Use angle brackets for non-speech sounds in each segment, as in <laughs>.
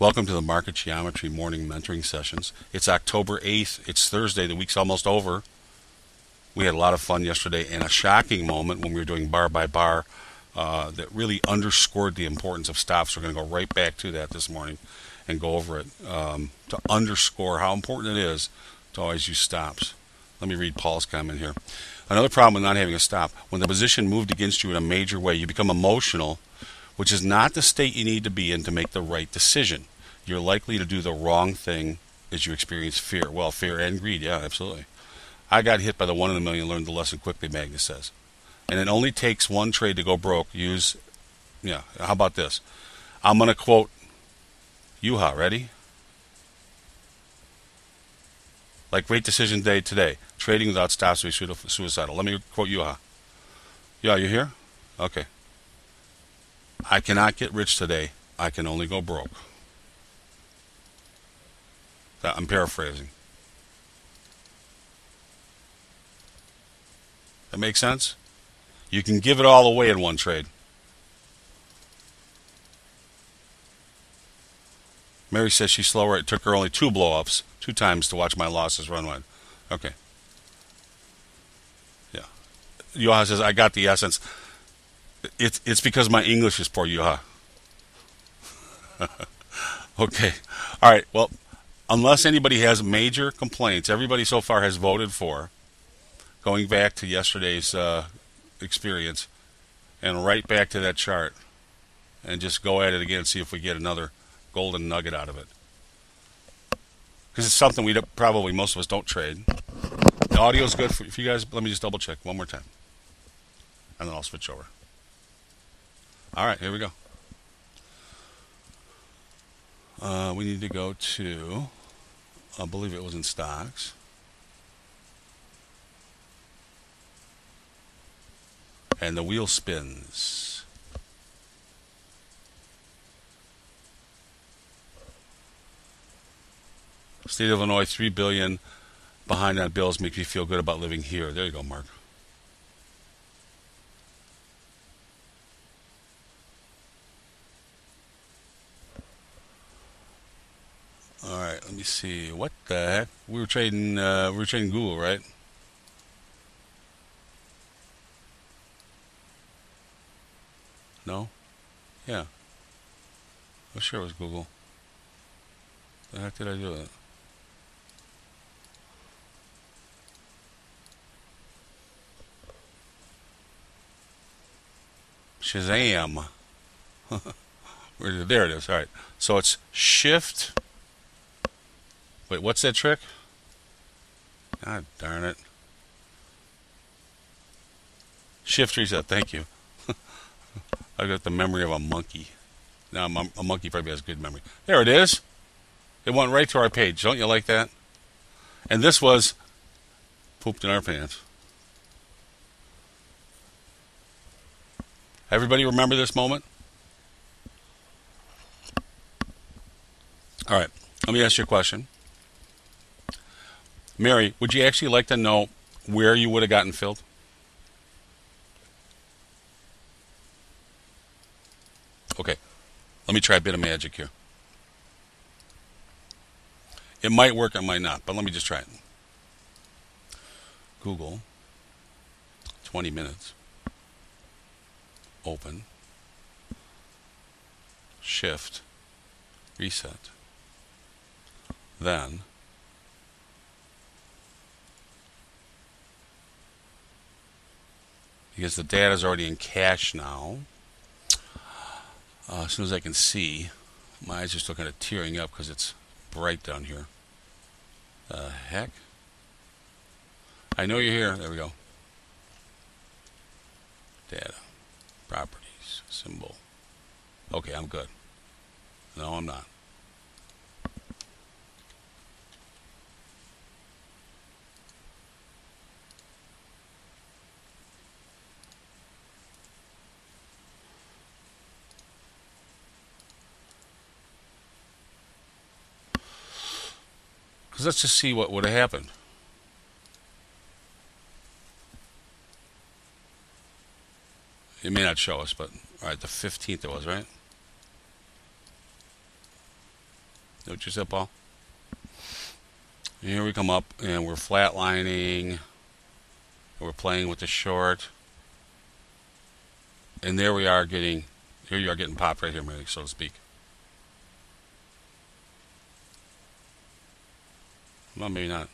Welcome to the Market Geometry Morning Mentoring Sessions. It's October 8th. It's Thursday. The week's almost over. We had a lot of fun yesterday and a shocking moment when we were doing bar by bar uh, that really underscored the importance of stops. We're going to go right back to that this morning and go over it um, to underscore how important it is to always use stops. Let me read Paul's comment here. Another problem with not having a stop when the position moved against you in a major way, you become emotional which is not the state you need to be in to make the right decision. You're likely to do the wrong thing as you experience fear. Well, fear and greed, yeah, absolutely. I got hit by the one in a million, learned the lesson quickly, Magnus says. And it only takes one trade to go broke. Use, yeah, how about this? I'm going to quote Yuha, ready? Like great decision day today. Trading without stops will be suicidal. Let me quote Yuha. Yeah, you here? Okay. I cannot get rich today. I can only go broke. I'm paraphrasing. That makes sense? You can give it all away in one trade. Mary says she's slower. It took her only two blowups, two times to watch my losses run wide. Okay. Yeah. Johan says, I got the essence. It's it's because my English is poor, Yuha. <laughs> okay. All right. Well, unless anybody has major complaints, everybody so far has voted for going back to yesterday's uh, experience and right back to that chart and just go at it again see if we get another golden nugget out of it. Because it's something we probably most of us don't trade. The audio is good for, for you guys. Let me just double check one more time, and then I'll switch over. All right, here we go. Uh, we need to go to, I believe it was in stocks. And the wheel spins. State of Illinois, three billion behind on bills makes me feel good about living here. There you go, Mark. All right, let me see. What the heck? We were trading. Uh, we were trading Google, right? No. Yeah. I'm sure it was Google. The heck did I do it? Shazam. <laughs> there it is. All right. So it's Shift Wait, what's that trick? God darn it. Shift reset, thank you. <laughs> I got the memory of a monkey. Now a monkey probably has good memory. There it is. It went right to our page. Don't you like that? And this was pooped in our pants. Everybody remember this moment? All right. Let me ask you a question. Mary, would you actually like to know where you would have gotten filled? Okay, let me try a bit of magic here. It might work, it might not, but let me just try it. Google, 20 minutes, open, shift, reset, then because the data is already in cache now. Uh, as soon as I can see, my eyes are still kind of tearing up because it's bright down here. The heck? I know you're here. There we go. Data. Properties. Symbol. Okay, I'm good. No, I'm not. Because let's just see what would have happened. It may not show us, but all right, the 15th it was, right? What you said, Paul? Here we come up and we're flatlining. We're playing with the short. And there we are getting, here you are getting popped right here, so to speak. Well, maybe not.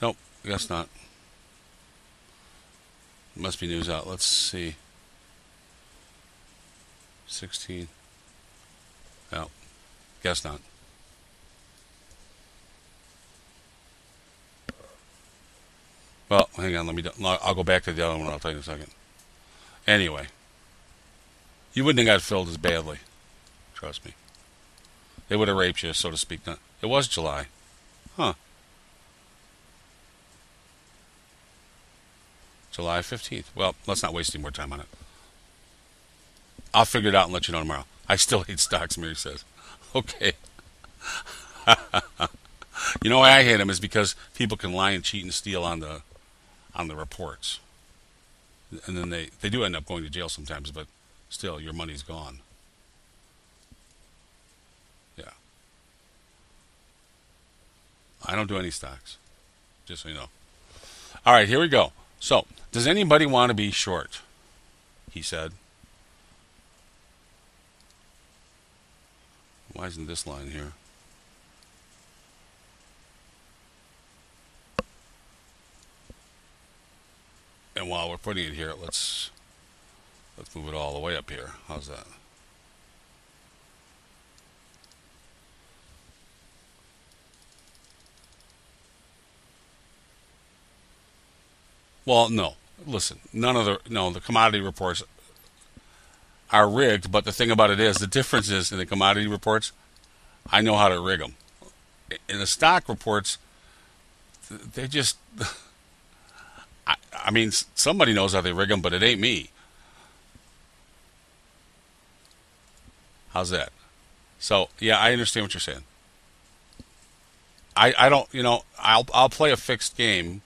Nope, guess not. Must be news out. Let's see. 16. No, guess not. Well, hang on. Let me. I'll go back to the other one. I'll tell you in a second. Anyway, you wouldn't have got filled as badly. Trust me. They would have raped you, so to speak. It was July. Huh. July 15th. Well, let's not waste any more time on it. I'll figure it out and let you know tomorrow. I still hate stocks, Mary says. <laughs> Okay. <laughs> you know why I hate them is because people can lie and cheat and steal on the on the reports. And then they, they do end up going to jail sometimes, but still, your money's gone. Yeah. I don't do any stocks, just so you know. All right, here we go. So, does anybody want to be short? He said. Why isn't this line here? And while we're putting it here, let's let's move it all the way up here. How's that? Well, no. Listen, none of the no the commodity reports are rigged. But the thing about it is, the difference is in the commodity reports, I know how to rig them. In the stock reports, they just. <laughs> I, I mean, somebody knows how they rig them, but it ain't me. How's that? So yeah, I understand what you're saying. I, I don't you know I'll I'll play a fixed game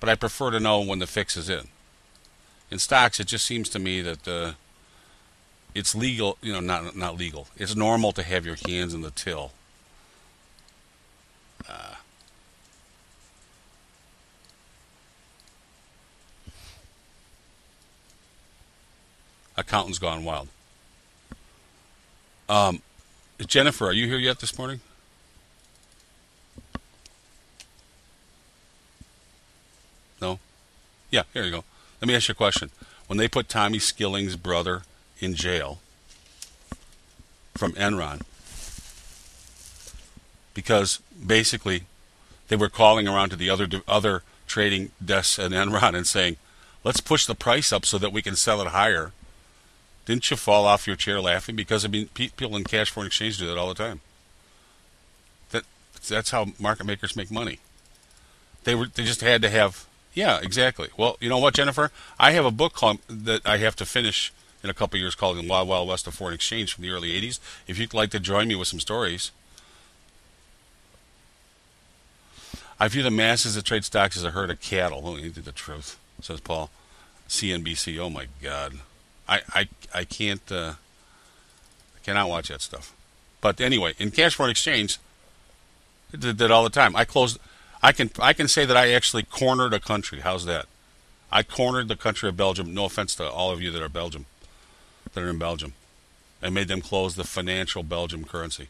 but I prefer to know when the fix is in. In stocks, it just seems to me that uh, it's legal, you know, not not legal. It's normal to have your hands in the till. Uh, accountant's gone wild. Um, Jennifer, are you here yet this morning? No? Yeah, here you go. Let me ask you a question. When they put Tommy Skilling's brother in jail from Enron, because basically they were calling around to the other other trading desks at Enron and saying, "Let's push the price up so that we can sell it higher." Didn't you fall off your chair laughing? Because I mean, people in cash foreign exchange do that all the time. That that's how market makers make money. They were they just had to have yeah, exactly. Well, you know what, Jennifer? I have a book called, that I have to finish in a couple years called "The Wild Wild West of Foreign Exchange" from the early '80s. If you'd like to join me with some stories, I view the masses that trade stocks as a herd of cattle. Oh, into the truth, says Paul. CNBC. Oh my God, I I I can't uh, cannot watch that stuff. But anyway, in cash foreign exchange, did that all the time. I closed. I can I can say that I actually cornered a country. How's that? I cornered the country of Belgium. No offense to all of you that are Belgium, that are in Belgium, and made them close the financial Belgium currency.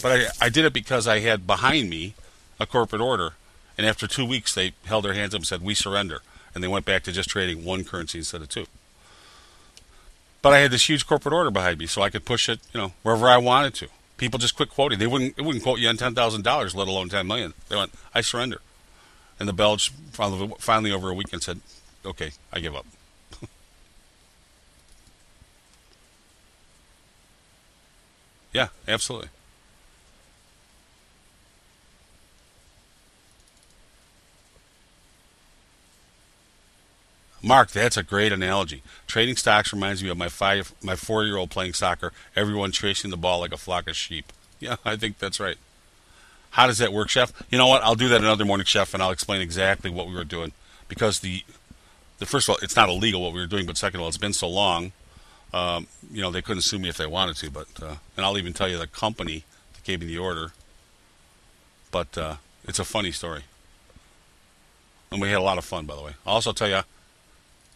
But I, I did it because I had behind me a corporate order, and after two weeks they held their hands up and said we surrender, and they went back to just trading one currency instead of two. But I had this huge corporate order behind me, so I could push it, you know, wherever I wanted to people just quit quoting. They wouldn't they wouldn't quote you on ten thousand dollars, let alone ten million. They went, I surrender. And the Belge finally, finally over a weekend said, Okay, I give up. <laughs> yeah, absolutely. Mark, that's a great analogy. Trading stocks reminds me of my five, my four-year-old playing soccer. Everyone chasing the ball like a flock of sheep. <laughs> Yeah, I think that's right. How does that work, Chef? You know what? I'll do that another morning, Chef, and I'll explain exactly what we were doing because the the first of all, it's not illegal what we were doing, but second of all, it's been so long. Um, you know, they couldn't sue me if they wanted to, but uh, and I'll even tell you the company that gave me the order. But uh, it's a funny story, and we had a lot of fun, by the way. I'll also tell you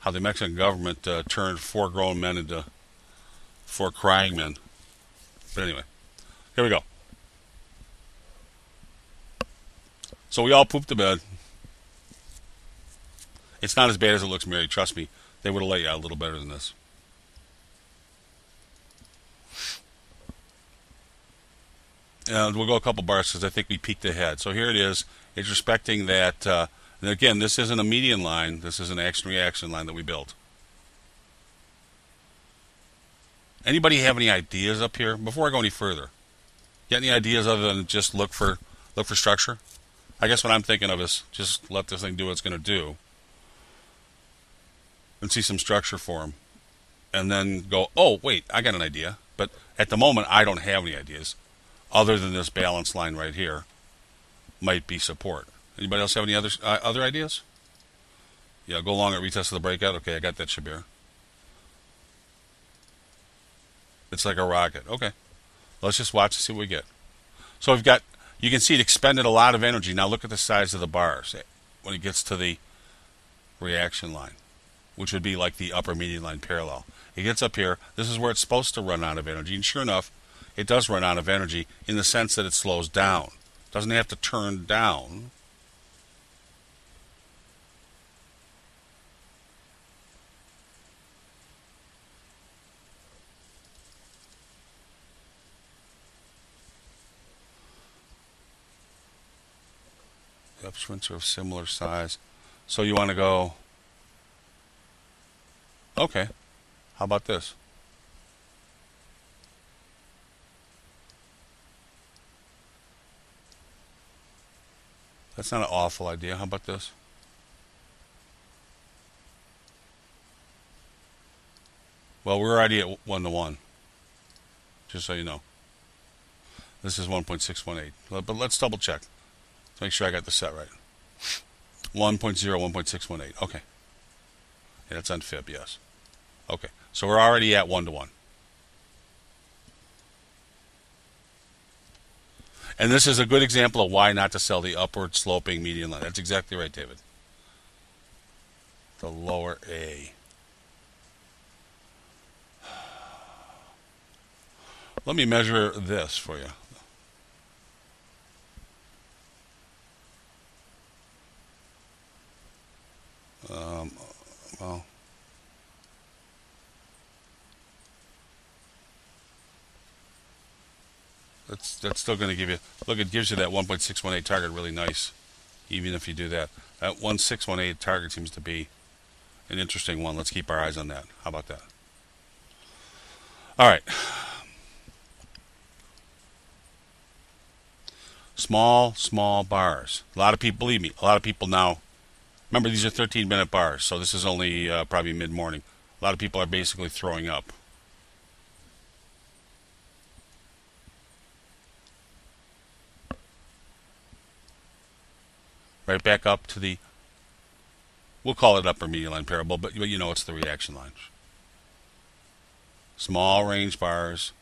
how the Mexican government uh, turned four grown men into four crying men. But anyway, here we go. So we all pooped the bed. It's not as bad as it looks, Mary. Trust me. They would have let you out a little better than this. And we'll go a couple bars because I think we peeked ahead. So here it is. It's respecting that. Uh, and again, this isn't a median line. This is an action reaction line that we built. Anybody have any ideas up here before I go any further? Get any ideas other than just look for look for structure? I guess what I'm thinking of is just let this thing do what it's going to do and see some structure for. And then go, oh, wait, I got an idea. But at the moment, I don't have any ideas other than this balance line right here might be support. Anybody else have any other uh, other ideas? Yeah, go along at retest of the breakout. Okay, I got that, Shabir. It's like a rocket. Okay. Let's just watch and see what we get. So we've got, you can see it expended a lot of energy. Now look at the size of the bars when it gets to the reaction line, which would be like the upper median line parallel. It gets up here. This is where it's supposed to run out of energy. And sure enough, it does run out of energy in the sense that it slows down. It doesn't have to turn down. Upswings are of similar size. So you want to go, okay, how about this? That's not an awful idea. How about this? Well, we're already at 1 to 1. Just so you know. This is 1.618. But let's double check. Make sure I got the set right. 1.0, 1.618. Okay. Yeah, that's on fib, yes. Okay. So we're already at 1 to 1. And this is a good example of why not to sell the upward sloping median line. That's exactly right, David. The lower A. Let me measure this for you. Um, well, That's that's still going to give you look. It gives you that 1.618 target really nice, even if you do that. That 1618 target seems to be an interesting one. Let's keep our eyes on that. How about that? All right. Small, small bars. A lot of people, believe me, a lot of people now. Remember, these are 13 minute bars, so this is only uh, probably mid morning. A lot of people are basically throwing up. right back up to the, we'll call it upper median line parallel, but you know it's the reaction line. Small range bars.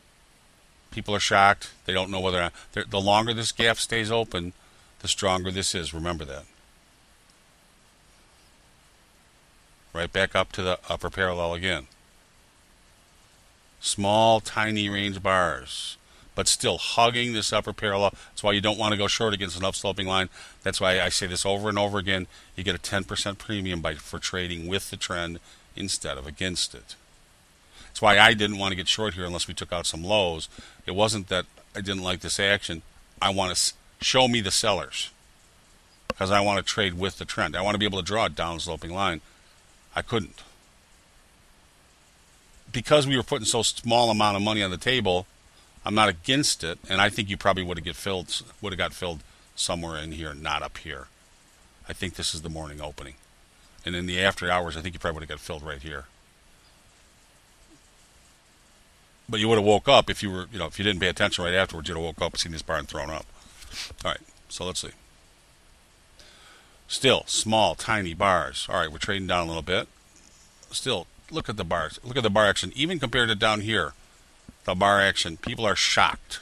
People are shocked. They don't know whether the longer this gap stays open, the stronger this is. Remember that. Right back up to the upper parallel again. Small, tiny range bars but still hugging this upper parallel. That's why you don't want to go short against an upsloping line. That's why I say this over and over again. You get a 10% premium by for trading with the trend instead of against it. That's why I didn't want to get short here unless we took out some lows. It wasn't that I didn't like this action. I want to show me the sellers because I want to trade with the trend. I want to be able to draw a downsloping line. I couldn't. Because we were putting so small amount of money on the table, I'm not against it, and I think you probably would have get filled would have got filled somewhere in here, not up here. I think this is the morning opening, and in the after hours, I think you probably would have got filled right here. But you would have woke up if you were, you know, if you didn't pay attention right afterwards, you'd have woke up and seen this bar and thrown up. All right, so let's see. Still, small, tiny bars. All right, we're trading down a little bit. Still, look at the bars. Look at the bar action. Even compared to down here, the bar action, people are shocked.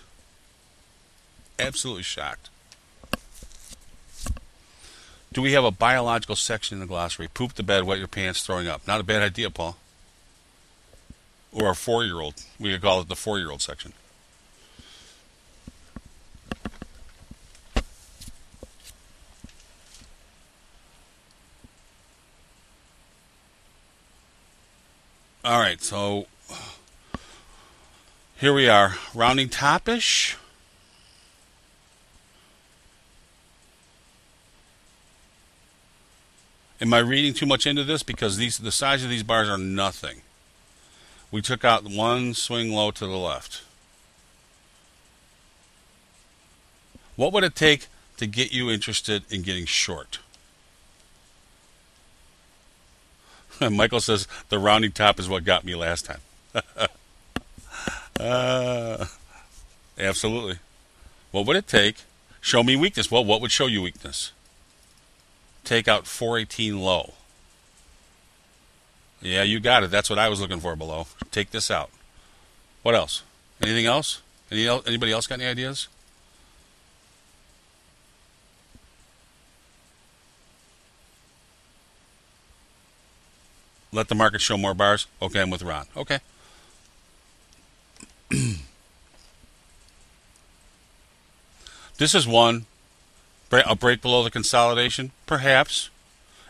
Absolutely shocked. Do we have a biological section in the glossary? Poop the bed, wet your pants, throwing up. Not a bad idea, Paul. Or a four year old. We could call it the four year old section. All right, so here we are, rounding topish. Am I reading too much into this? Because these the size of these bars are nothing. We took out one swing low to the left. What would it take to get you interested in getting short? <laughs> Michael says the rounding top is what got me last time. <laughs> uh, absolutely. What would it take? Show me weakness. Well, what would show you weakness? take out 418 low. Yeah, you got it. That's what I was looking for below. Take this out. What else? Anything else? Any anybody else got any ideas? Let the market show more bars. Okay, I'm with Ron. Okay. <clears throat> this is one a break below the consolidation, perhaps,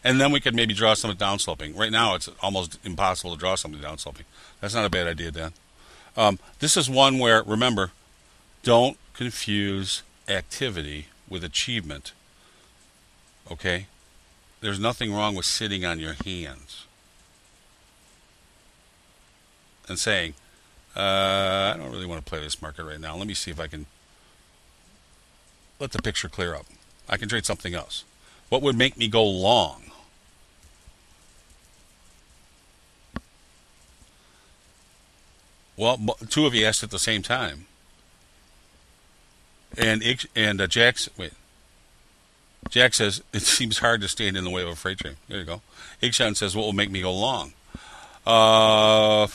and then we could maybe draw some downsloping. Right now, it's almost impossible to draw something downsloping. That's not a bad idea, Dan. Um, this is one where remember, don't confuse activity with achievement. Okay, there's nothing wrong with sitting on your hands and saying, uh, "I don't really want to play this market right now. Let me see if I can." Let the picture clear up. I can trade something else. What would make me go long? Well, two of you asked at the same time. And and uh, Jack's wait. Jack says <laughs> it seems hard to stand in the way of a freight train. There you go. Igshan says what will make me go long. Uh,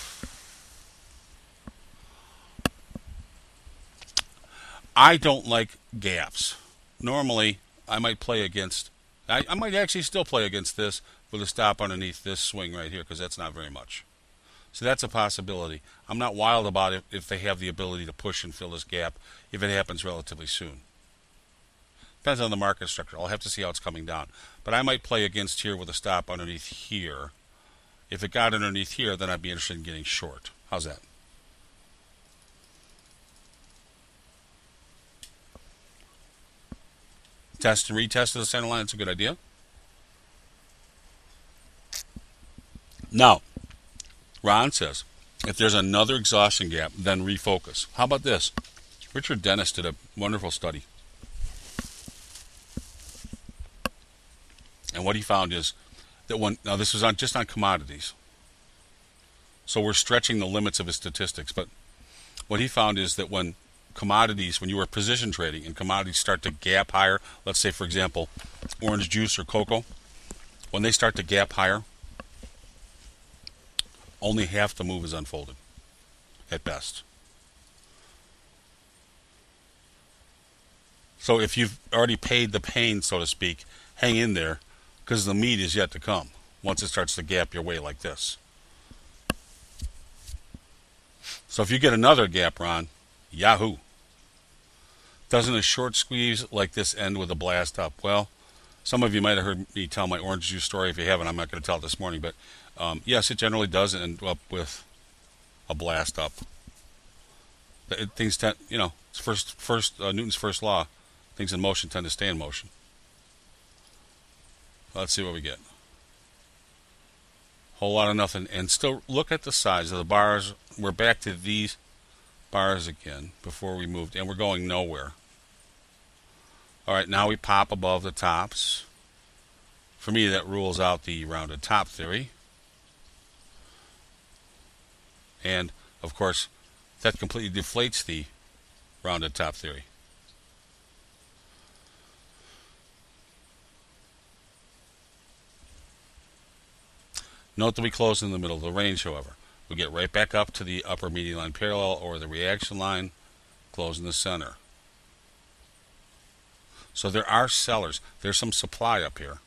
I don't like gaps. Normally, I might play against. I, I might actually still play against this with a stop underneath this swing right here because that's not very much. So that's a possibility. I'm not wild about it if they have the ability to push and fill this gap if it happens relatively soon. Depends on the market structure. I'll have to see how it's coming down. But I might play against here with a stop underneath here. If it got underneath here, then I'd be interested in getting short. How's that? Test and retest of the center line. It's a good idea. Now, Ron says, if there's another exhaustion gap, then refocus. How about this? Richard Dennis did a wonderful study. And what he found is that when, now this was on just on commodities. So we're stretching the limits of his statistics, but what he found is that when commodities, when you are position trading and commodities start to gap higher, let's say, for example, orange juice or cocoa, when they start to gap higher, only half the move is unfolded at best. So if you've already paid the pain, so to speak, hang in there because the meat is yet to come once it starts to gap your way like this. So if you get another gap, Ron, Yahoo! Doesn't a short squeeze like this end with a blast up? Well, some of you might have heard me tell my orange juice story. If you haven't, I'm not going to tell it this morning. But um, yes, it generally does end up with a blast up. It, things tend, you know, first, first uh, Newton's first law. Things in motion tend to stay in motion. Let's see what we get. Whole lot of nothing. And still, look at the size of the bars. We're back to these bars again before we moved, and we're going nowhere. All right, now we pop above the tops. For me, that rules out the rounded top theory. And, of course, that completely deflates the rounded top theory. Note that we close in the middle of the range, however. We get right back up to the upper median line parallel or the reaction line, close in the center. So there are sellers. There's some supply up here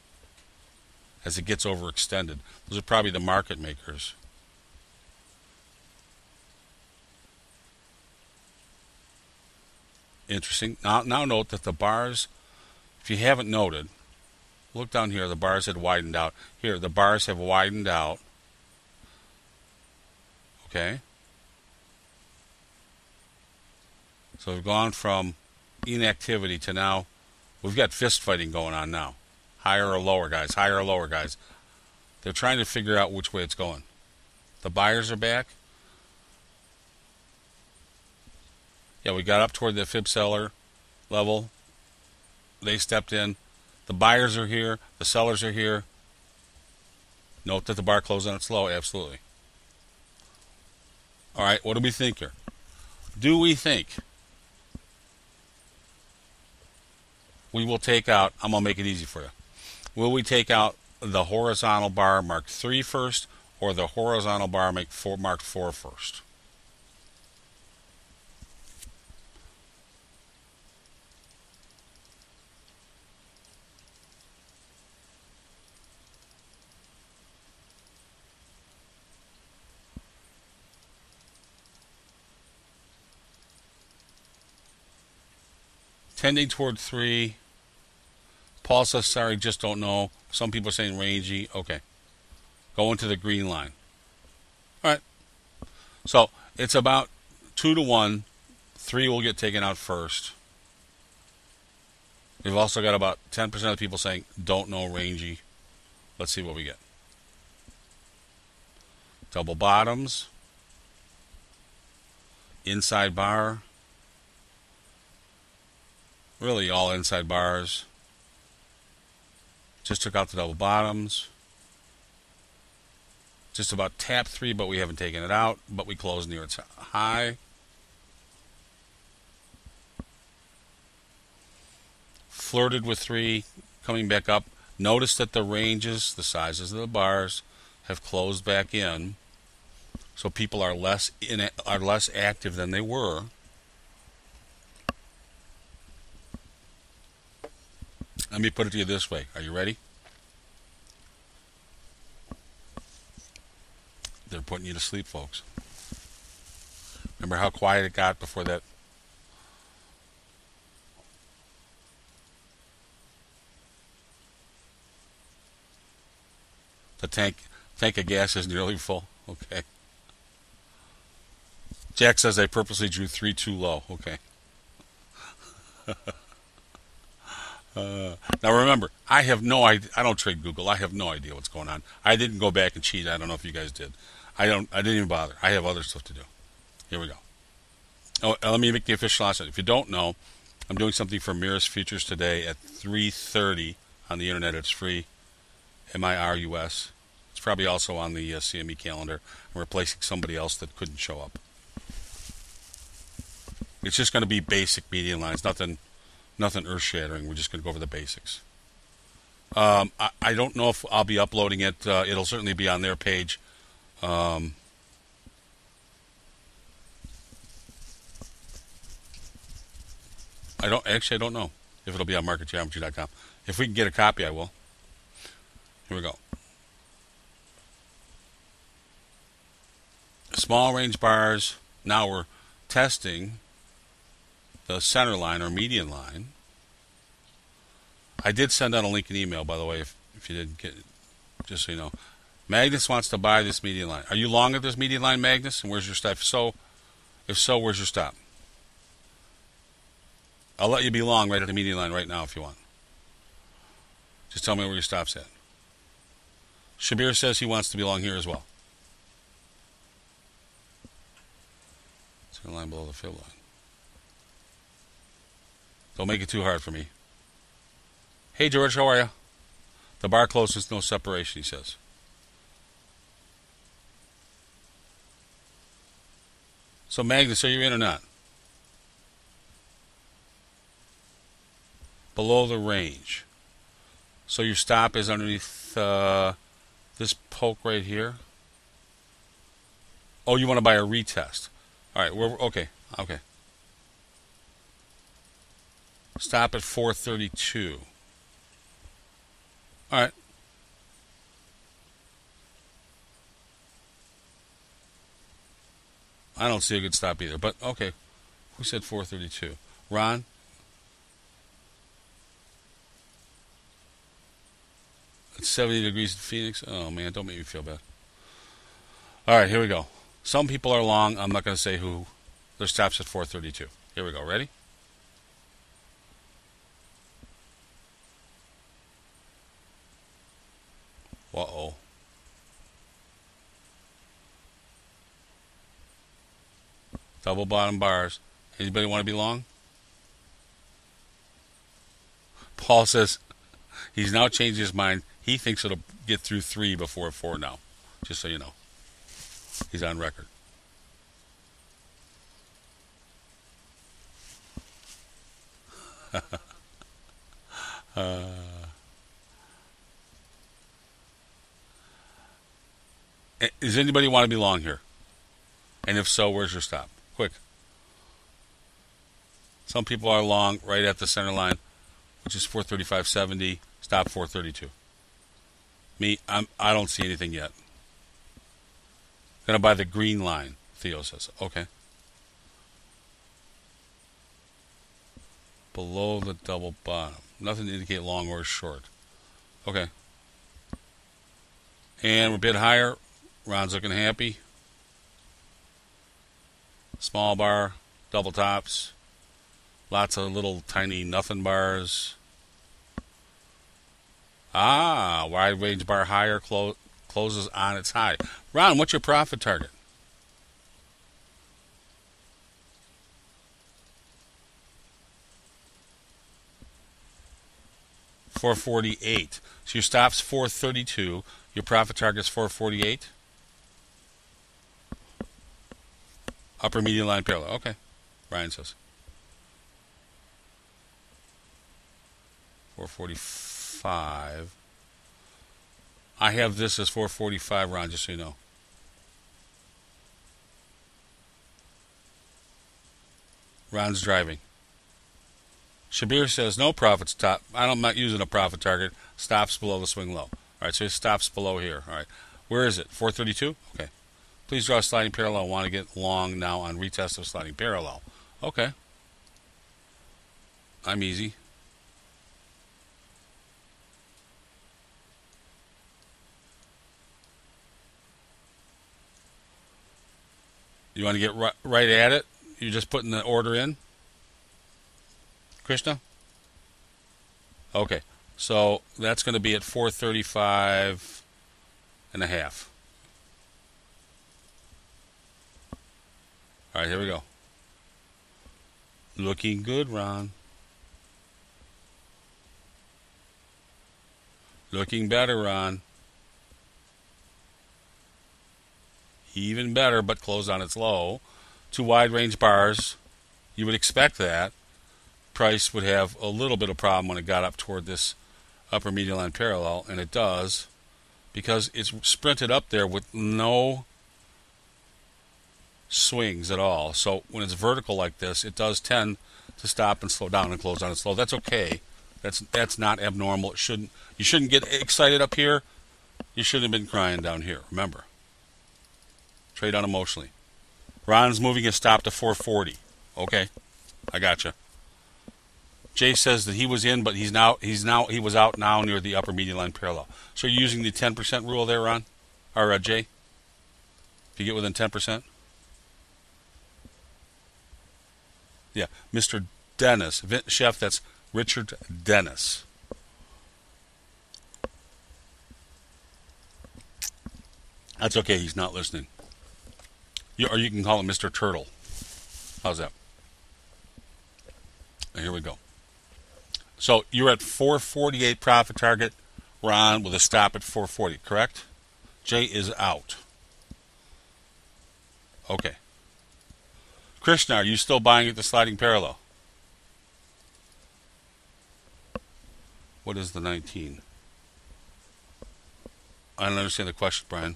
as it gets overextended. Those are probably the market makers. Interesting. Now, now note that the bars, if you haven't noted, look down here, the bars had widened out. Here, the bars have widened out. Okay? So we've gone from inactivity to now, we've got fist fighting going on now. Higher or lower, guys. Higher or lower, guys. They're trying to figure out which way it's going. The buyers are back. Yeah, we got up toward the fib seller level. They stepped in. The buyers are here. The sellers are here. Note that the bar closed on its low. Absolutely. All right, what do we think here? Do we think we will take out, I'm going to make it easy for you. Will we take out the horizontal bar mark 3 first or the horizontal bar mark four, marked 4 first? Tending toward three. Paul says, sorry, just don't know. Some people are saying rangy. Okay. Going to the green line. All right. So it's about two to one. Three will get taken out first. We've also got about 10% of the people saying, don't know rangy. Let's see what we get. Double bottoms. Inside bar really all inside bars. Just took out the double bottoms. Just about tap three, but we haven't taken it out, but we closed near its high. Flirted with three, coming back up. Notice that the ranges, the sizes of the bars, have closed back in, so people are less in, are less active than they were. Let me put it to you this way. Are you ready? They're putting you to sleep, folks. Remember how quiet it got before that? The tank tank of gas is nearly full. Okay. Jack says I purposely drew three too low. Okay. <laughs> Uh, now remember, I have no idea. I don't trade Google. I have no idea what's going on. I didn't go back and cheat. I don't know if you guys did. I don't. I didn't even bother. I have other stuff to do. Here we go. Oh, let me make the official announcement. If you don't know, I'm doing something for Mirus Futures today at 3:30 on the internet. It's free. M I R U S. It's probably also on the uh, CME calendar. I'm replacing somebody else that couldn't show up. It's just going to be basic median lines. Nothing nothing earth shattering. We're just going to go over the basics. Um, I, I, don't know if I'll be uploading it. Uh, it'll certainly be on their page. Um, I don't actually. I don't know if it'll be on marketgeometry.com. If we can get a copy, I will. Here we go. Small range bars. Now we're testing the center line or median line. I did send out a link in email, by the way, if, if you didn't get it, just so you know. Magnus wants to buy this median line. Are you long at this median line, Magnus? And where's your stop? If so, if so, where's your stop? I'll let you be long right at the median line right now if you want. Just tell me where your stop's at. Shabir says he wants to be long here as well. It's line below the field line. Don't make it too hard for me. Hey, George, how are you? The bar closes, no separation, he says. So, Magnus, are you in or not? Below the range. So your stop is underneath uh, This poke right here. Oh, you want to buy a retest. All right, we're okay. Okay. Stop at 432. All right. I don't see a good stop either, but okay. Who said 432? Ron? It's 70 degrees in Phoenix. Oh man, don't make me feel bad. All right, here we go. Some people are long. I'm not going to say who. Their stops at 432. Here we go. Ready? Uh oh. Double bottom bars. Anybody want to be long? Paul says he's now changed his mind. He thinks it'll get through three before four now. Just so you know. He's on record. <laughs> uh, does anybody want to be long here? And if so, where's your stop? Quick. Some people are long right at the center line, which is 435.70. Stop 432. Me, I'm, I don't see anything yet. Gonna buy the green line, Theo says. Okay. Below the double bottom. Nothing to indicate long or short. Okay. And we're a bit higher. Ron's looking happy. Small bar, double tops. Lots of little tiny nothing bars. Ah, wide range bar higher clo- closes on its high. Ron, what's your profit target? Four forty eight. So your stop's four thirty two. Your profit target's four forty eight. Upper median line parallel. Okay. Ryan says. 445. I have this as 445, Ron, just so you know. Ron's driving. Shabir says no profit stop. I'm not using a profit target. Stops below the swing low. All right, so it stops below here. All right, where is it? 432. Okay. Please draw a sliding parallel. I want to get long now on retest of sliding parallel. Okay. I'm easy. You want to get right, right at it? You're just putting the order in? Krishna? Okay. So that's going to be at 435 and a half. All right, here we go. Looking good, Ron. Looking better, Ron. even better, but closed on its low. Two wide range bars, you would expect that. Price would have a little bit of problem when it got up toward this upper median line parallel, and it does because it's sprinted up there with no swings at all. So when it's vertical like this, it does tend to stop and slow down and close on its low. That's okay. That's that's not abnormal. It shouldn't you shouldn't get excited up here. You shouldn't have been crying down here. Remember. Trade unemotionally. Ron's moving his stop to 440. Okay, I gotcha. Jay says that he was in, but he's now he's now he was out now near the upper median line parallel. So you're using the 10% rule there, Ron, or uh, Jay. If you get within 10%. Yeah, Mr. Dennis, chef. That's Richard Dennis. That's okay. He's not listening. You, or you can call him Mr. Turtle. How's that? Here we go. So you're at 448 profit target, Ron, with a stop at 440, correct? Jay is out. Okay. Krishna, are you still buying at the sliding parallel? What is the 19? I don't understand the question, Brian.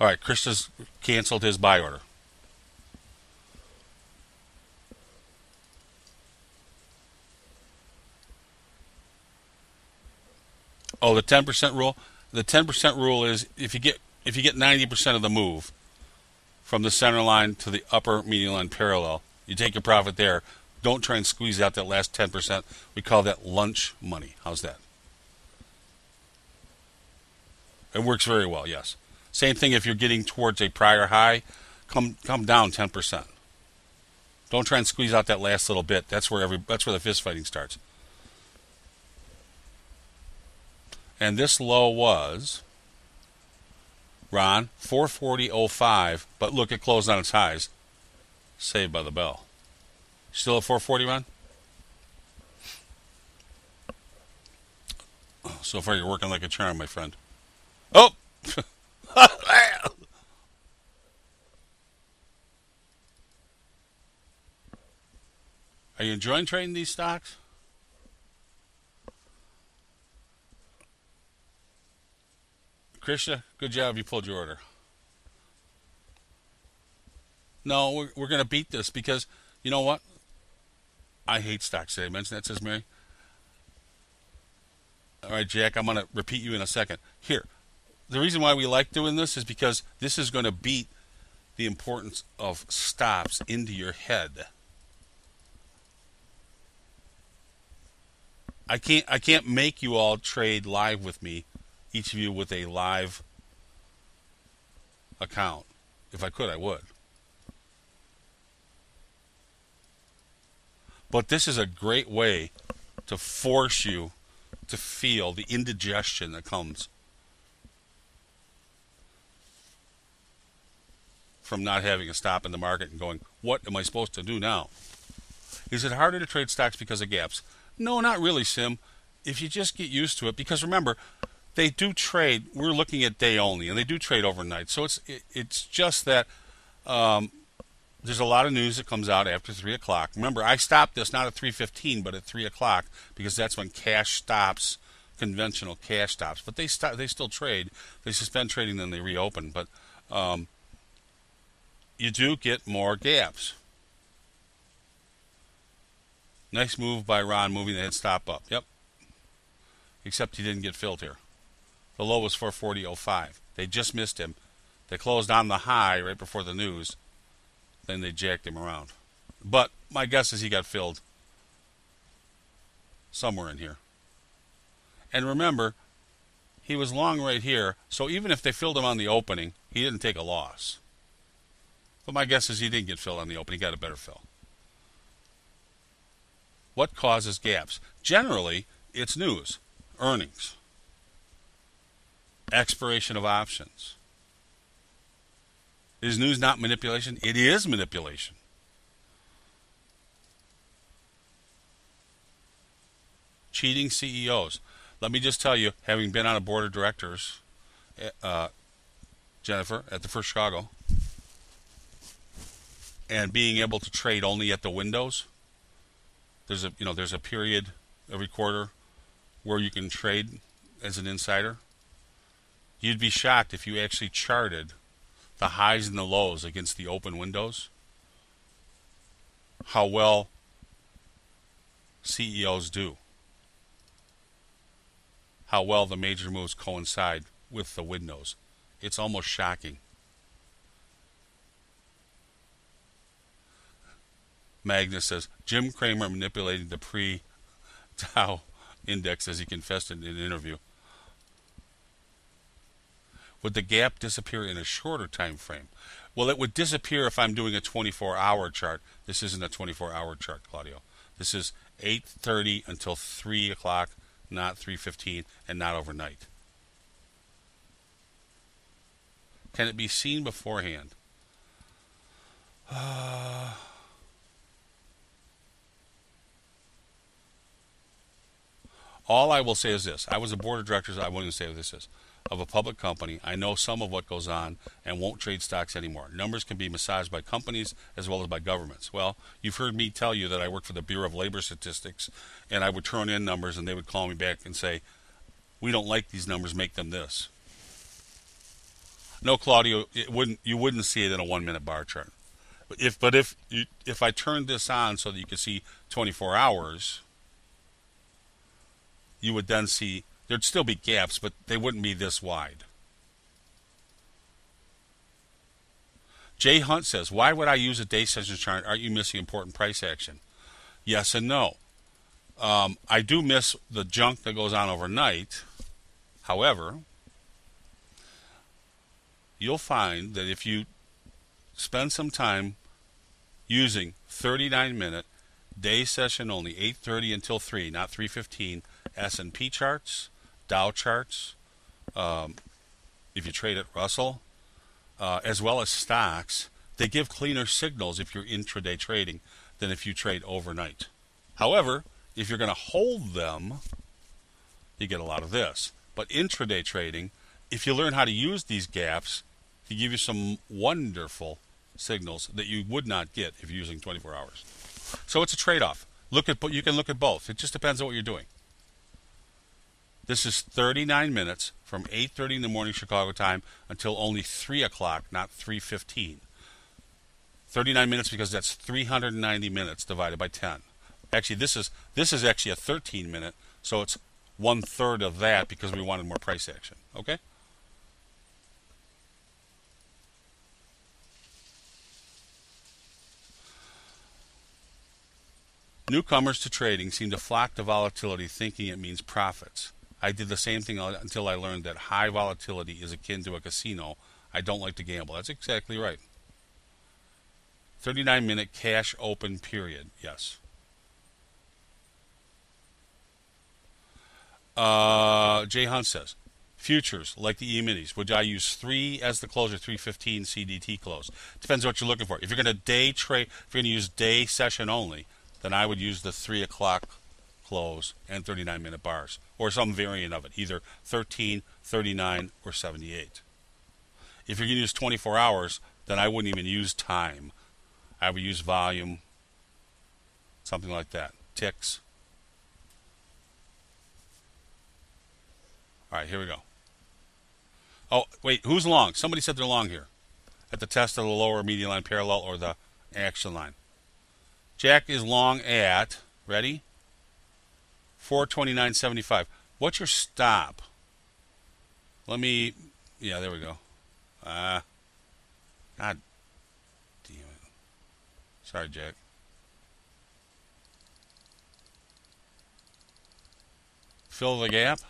All right, Chris has canceled his buy order. Oh, the ten percent rule. The ten percent rule is if you get if you get ninety percent of the move from the center line to the upper median line parallel, you take your profit there. Don't try and squeeze out that last ten percent. We call that lunch money. How's that? It works very well. Yes. Same thing if you're getting towards a prior high, come come down ten percent. Don't try and squeeze out that last little bit. That's where every that's where the fist fighting starts. And this low was Ron 440.05, but look, it closed on its highs. Saved by the bell. Still at 440, Ron? So far, you're working like a charm, my friend. Oh! <laughs> Are you enjoying trading these stocks? Krishna, good job. You pulled your order. No, we're, we're going to beat this because you know what? I hate stocks. Did I mention that, says Mary? All right, Jack, I'm going to repeat you in a second. Here, the reason why we like doing this is because this is going to beat the importance of stops into your head. I can't I can't make you all trade live with me each of you with a live account. If I could, I would. But this is a great way to force you to feel the indigestion that comes from not having a stop in the market and going, what am I supposed to do now? Is it harder to trade stocks because of gaps? No, not really, Sim. If you just get used to it, because remember, they do trade. We're looking at day only, and they do trade overnight. So it's it, it's just that um, there's a lot of news that comes out after three o'clock. Remember, I stopped this not at three fifteen, but at three o'clock because that's when cash stops, conventional cash stops. But they stop. They still trade. They suspend trading, then they reopen. But um, you do get more gaps. Nice move by Ron, moving the head stop up. Yep. Except he didn't get filled here. The low was 440.05. They just missed him. They closed on the high right before the news. Then they jacked him around. But my guess is he got filled somewhere in here. And remember, he was long right here, so even if they filled him on the opening, he didn't take a loss. But my guess is he didn't get filled on the opening, he got a better fill. What causes gaps? Generally, it's news, earnings expiration of options. Is news not manipulation? It is manipulation. Cheating CEOs. Let me just tell you, having been on a board of directors, uh, Jennifer, at the First Chicago, and being able to trade only at the windows. There's a you know there's a period every quarter where you can trade as an insider. You'd be shocked if you actually charted the highs and the lows against the open windows. How well CEOs do. How well the major moves coincide with the windows. It's almost shocking. Magnus says Jim Cramer manipulated the pre Dow index as he confessed in an interview. Would the gap disappear in a shorter time frame? Well, it would disappear if I'm doing a 24-hour chart. This isn't a 24-hour chart, Claudio. This is 8:30 until 3 o'clock, not 3:15, and not overnight. Can it be seen beforehand? Uh, <sighs> all I will say is this: I was a board of directors. I even say what this is of a public company. I know some of what goes on and won't trade stocks anymore. Numbers can be massaged by companies as well as by governments. Well, you've heard me tell you that I work for the Bureau of Labor Statistics, and I would turn in numbers and they would call me back and say, We don't like these numbers, make them this. No, Claudio, it wouldn't. You wouldn't see it in a one-minute bar chart. But if but if you, if I turned this on so that you could see 24 hours, you would then see there'd still be gaps, but they wouldn't be this wide. Jay Hunt says, "Why would I use a day session chart? Aren't you missing important price action?" Yes and no. Um, I do miss the junk that goes on overnight. However, you'll find that if you spend some time using 39 minute day session only 8:30 until 3 not 3:15 S&P charts Dow charts um, if you trade at Russell uh, as well as stocks they give cleaner signals if you're intraday trading than if you trade overnight however if you're going to hold them you get a lot of this but intraday trading if you learn how to use these gaps they give you some wonderful signals that you would not get if you're using 24 hours. So it's a trade-off. Look at you can look at both. It just depends on what you're doing. This is 39 minutes from 8:30 in the morning Chicago time until only 3 o'clock, not 3:15. 39 minutes because that's 390 minutes divided by 10. Actually, this is this is actually a 13 minute, so it's one third of that because we wanted more price action. Okay. Newcomers to trading seem to flock to volatility thinking it means profits. I did the same thing until I learned that high volatility is akin to a casino. I don't like to gamble. That's exactly right. 39 minute cash open period. Yes. Uh, Jay Hunt says, futures like the E-minis. Would I use three as the closer, 315 CDT close? Depends on what you're looking for. If you're going to day trade, if you're going to use day session only, then I would use the 3 o'clock close and 39 minute bars, or some variant of it, either 13, 39, or 78. If you're going to use 24 hours, then I wouldn't even use time. I would use volume, something like that. Ticks. All right, here we go. Oh, wait, who's long? Somebody said they're long here. At the test of the lower median line parallel or the action line. Jack is long at, ready? 429.75. What's your stop? Let me, yeah, there we go. Uh, God damn it. Sorry, Jack. Fill the gap.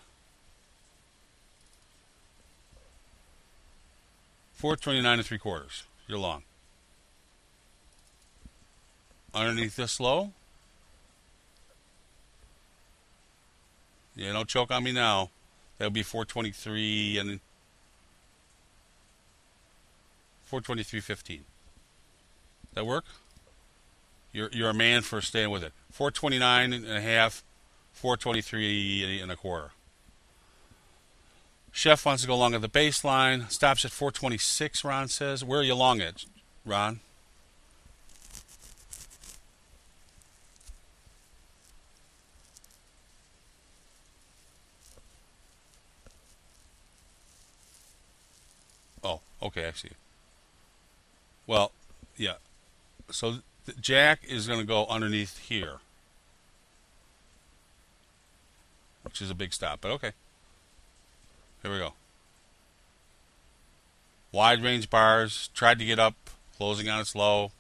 429 and three quarters. You're long underneath this low. Yeah, don't choke on me now. That'll be 423 and 423.15. That work? You're you're a man for staying with it. 429 and a half, 423 and a quarter. Chef wants to go along at the baseline. Stops at 426. Ron says. Where are you long at, Ron? Okay, I see. Well, yeah. So Jack is going to go underneath here, which is a big stop, but okay. Here we go. Wide range bars, tried to get up, closing on its low.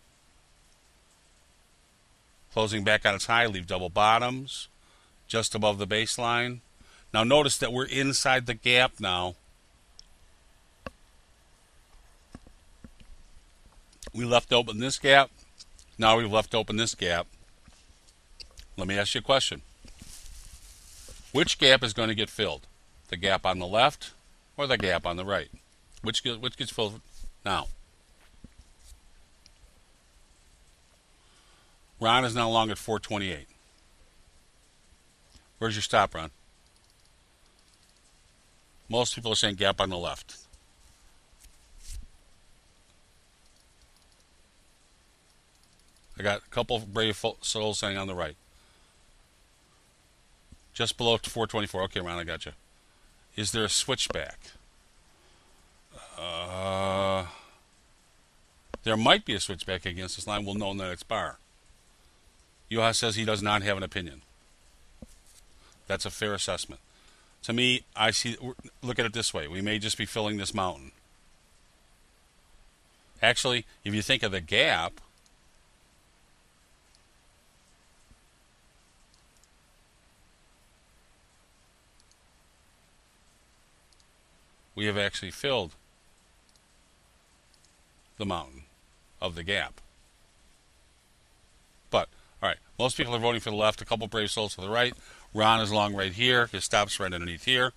Closing back on its high, leave double bottoms just above the baseline. Now notice that we're inside the gap now We left open this gap. Now we've left open this gap. Let me ask you a question. Which gap is going to get filled? The gap on the left or the gap on the right? Which, which gets filled now? Ron is now long at 428. Where's your stop, Ron? Most people are saying gap on the left. I got a couple of brave souls saying on the right. Just below 424. Okay, Ron, I got you. Is there a switchback? Uh, there might be a switchback against this line. We'll know that it's bar. Juha says he does not have an opinion. That's a fair assessment. To me, I see. Look at it this way: we may just be filling this mountain. Actually, if you think of the gap, we have actually filled the mountain of the gap. But, all right, most people are voting for the left, a couple brave souls to the right. Ron is long right here. His stop's right underneath here.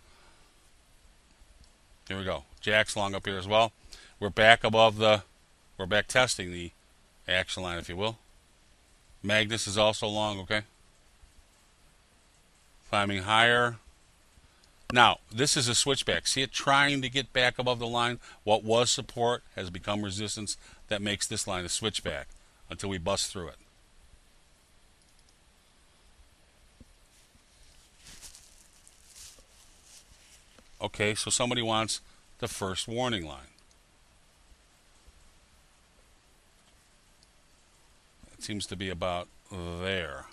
Here we go. Jack's long up here as well. We're back above the, we're back testing the action line, if you will. Magnus is also long, okay? Climbing higher. Now, this is a switchback. See it trying to get back above the line? What was support has become resistance. That makes this line a switchback until we bust through it. Okay, so somebody wants the first warning line. It seems to be about there.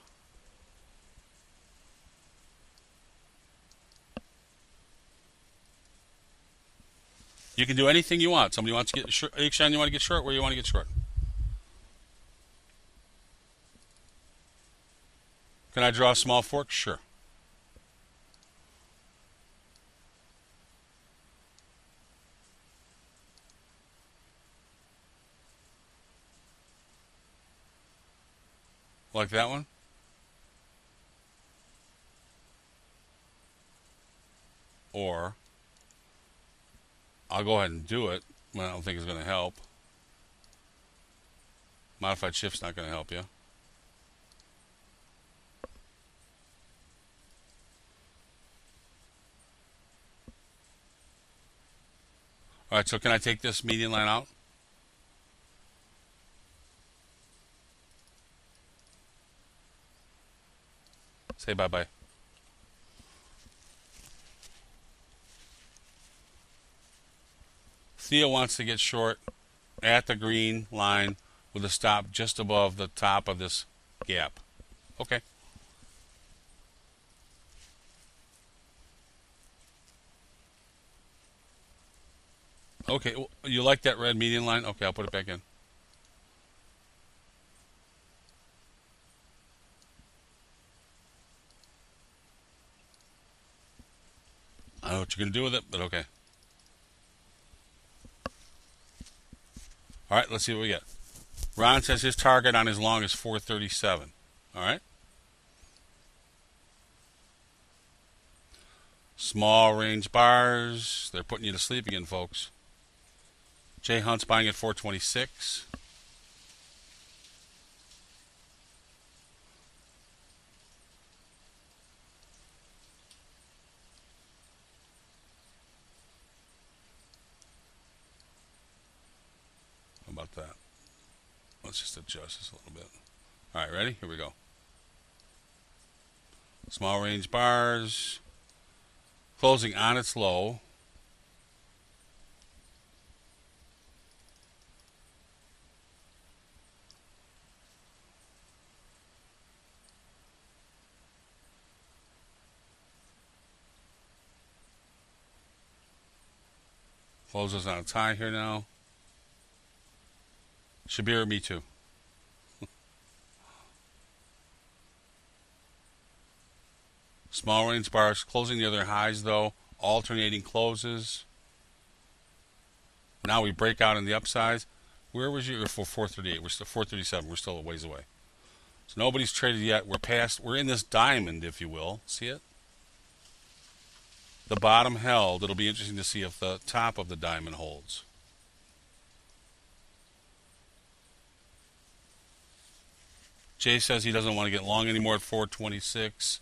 You can do anything you want. Somebody wants to get short. Akshan, you want to get short? Where you want to get short? Can I draw a small fork? Sure. Like that one? Or I'll go ahead and do it, but I don't think it's going to help. Modified shift's not going to help you. All right, so can I take this median line out? Say bye-bye. Theo wants to get short at the green line with a stop just above the top of this gap. Okay. Okay, you like that red median line? Okay, I'll put it back in. I don't know what you're going to do with it, but okay. All right, let's see what we get. Ron says his target on his long is 437. All right. Small range bars. They're putting you to sleep again, folks. Jay Hunt's buying at 426. about that. Let's just adjust this a little bit. All right, ready? Here we go. Small range bars. Closing on its low. Closes on its high here now. Shabir, me too. <laughs> Small range bars closing the other highs though, alternating closes. Now we break out in the upsides. Where was you for 438? We're still 437. We're still a ways away. So nobody's traded yet. We're past. We're in this diamond, if you will. See it? The bottom held. It'll be interesting to see if the top of the diamond holds. Jay says he doesn't want to get long anymore at 426.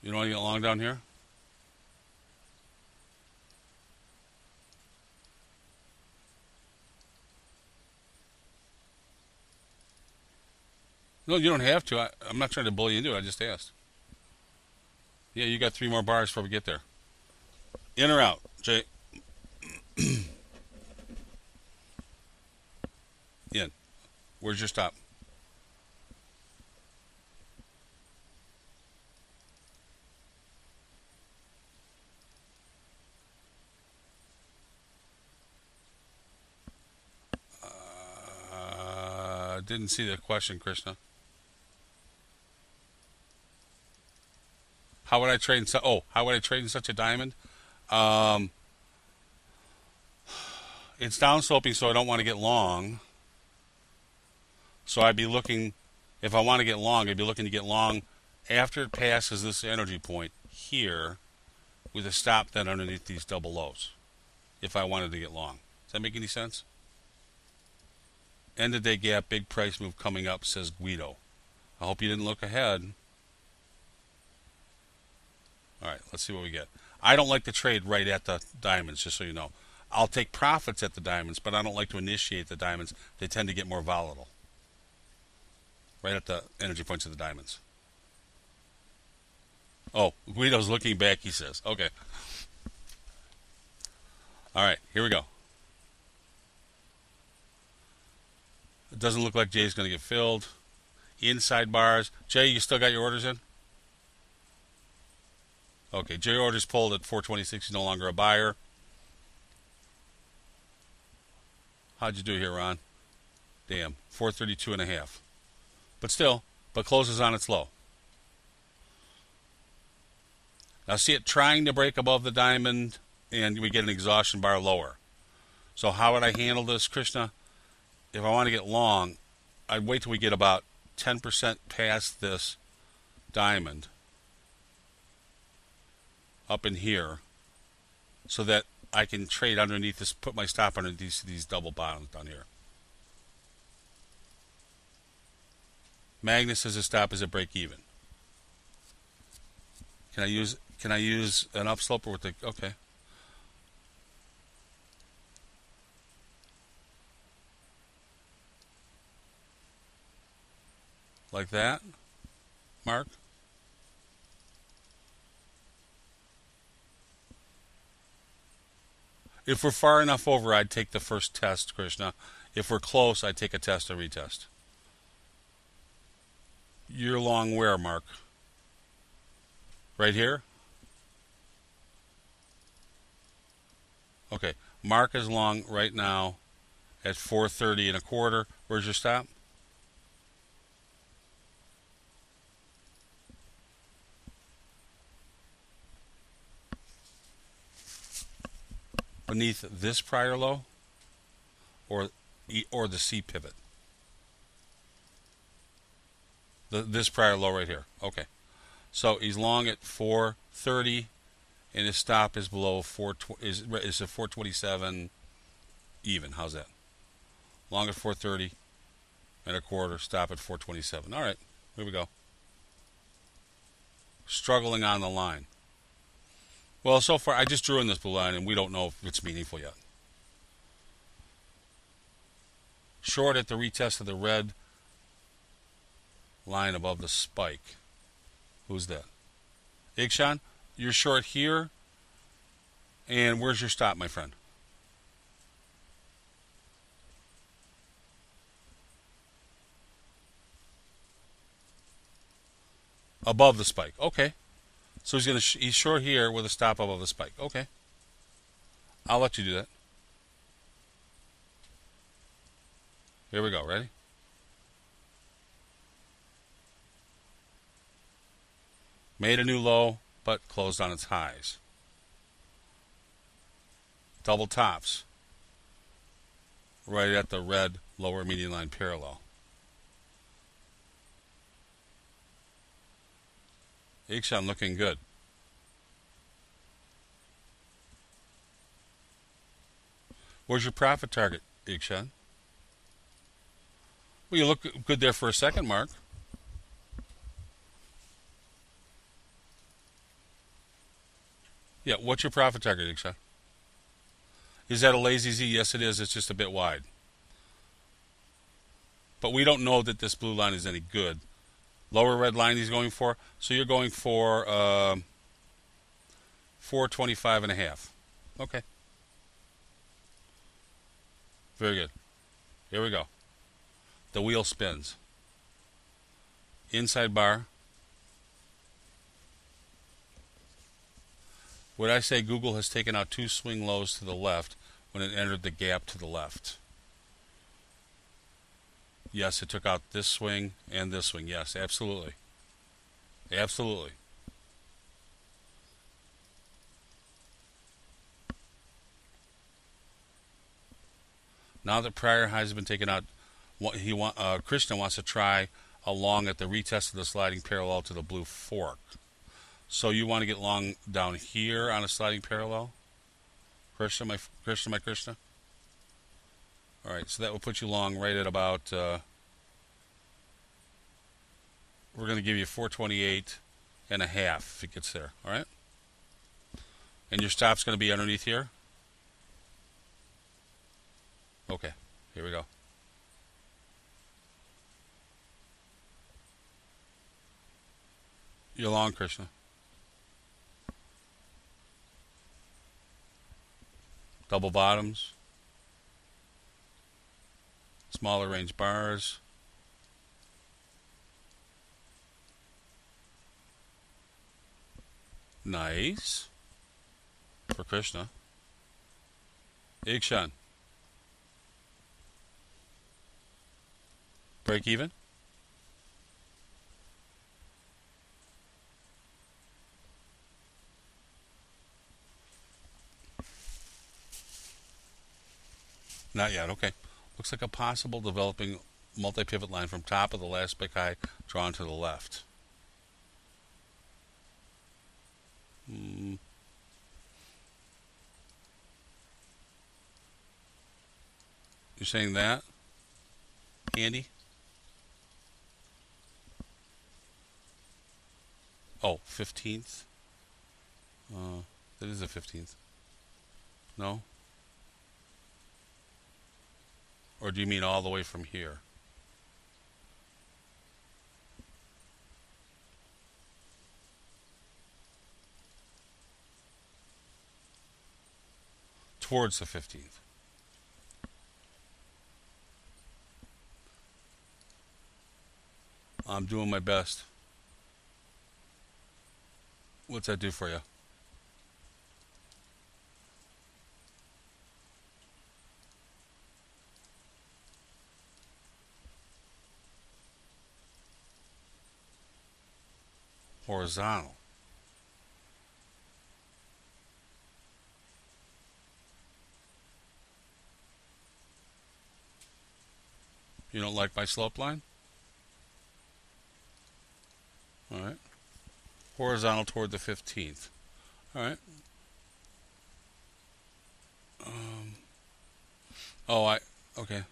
You don't want to get long down here? No, you don't have to. I, am not trying to bully you into it. I just asked. Yeah, you got three more bars before we get there. In or out? Jay. <clears throat> In. Where's your stop? Uh, didn't see the question, Krishna. How would I trade in su- oh, how would I trade in such a diamond? Um, <sighs> it's downsloping, so I don't want to get long. So I'd be looking, if I want to get long, I'd be looking to get long after it passes this energy point here with a stop then underneath these double lows if I wanted to get long. Does that make any sense? End of day gap, big price move coming up, says Guido. I hope you didn't look ahead. All right, let's see what we get. I don't like to trade right at the diamonds, just so you know. I'll take profits at the diamonds, but I don't like to initiate the diamonds. They tend to get more volatile. Right at the energy points of the diamonds. Oh, Guido's looking back, he says. Okay. All right, here we go. It doesn't look like Jay's going to get filled. Inside bars. Jay, you still got your orders in? Okay, Jay orders pulled at 426. He's no longer a buyer. How'd you do here, Ron? Damn, 432 and a half. But still, but closes on its low. Now see it trying to break above the diamond, and we get an exhaustion bar lower. So how would I handle this, Krishna? If I want to get long, I'd wait till we get about 10% past this diamond up in here so that I can trade underneath this, put my stop underneath these, these double bottoms down here. Magnus says a stop is a break even. Can I use can I use an upslope or with the okay? Like that, Mark. If we're far enough over, I'd take the first test, Krishna. If we're close, I'd take a test, a retest. You're long where, Mark? Right here? Okay. Mark is long right now at 4.30 and a quarter. Where's your stop? beneath this prior low or or the C pivot? The, this prior low right here. Okay. So he's long at 430 and his stop is below 4 is is a 427 even. How's that? Long at 430 and a quarter, stop at 427. All right. Here we go. Struggling on the line. Well, so far, I just drew in this blue line, and we don't know if it's meaningful yet. Short at the retest of the red line above the spike. Who's that? Igshan, you're short here. And where's your stop, my friend? Above the spike. Okay. So he's gonna sh- he's short here with a stop above the spike. Okay. I'll let you do that. Here we go. Ready? Made a new low, but closed on its highs. Double tops. Right at the red lower median line parallel. Ikshan looking good. Where's your profit target, Ikshan? Well, you look good there for a second, Mark. Yeah, what's your profit target, Ikshan? Is that a lazy Z? Yes, it is. It's just a bit wide. But we don't know that this blue line is any good lower red line he's going for. So you're going for uh, 425 and a half. Okay. Very good. Here we go. The wheel spins. Inside bar. Would I say Google has taken out two swing lows to the left when it entered the gap to the left? Yes, it took out this swing and this swing. Yes, absolutely. Absolutely. Now that prior highs have been taken out, he want, uh, Krishna wants to try along at the retest of the sliding parallel to the blue fork. So you want to get long down here on a sliding parallel? Krishna, my Krishna, my Krishna. All right, so that will put you long right at about. Uh, we're going to give you 428 and a half if it gets there. All right, and your stop's going to be underneath here. Okay, here we go. You're long, Krishna. Double bottoms. Smaller range bars. Nice. For Krishna. Ikshan. Break even? Not yet. Okay. Looks like a possible developing multi-pivot line from top of the last big high drawn to the left. Hmm. You're saying that, Andy? Oh, 15th? Uh, that is the 15th. No? Or do you mean all the way from here? Towards the 15th. I'm doing my best. What's that do for you? Horizontal. You don't like my slope line? All right. Horizontal toward the 15th. All right. Um, oh, I, okay.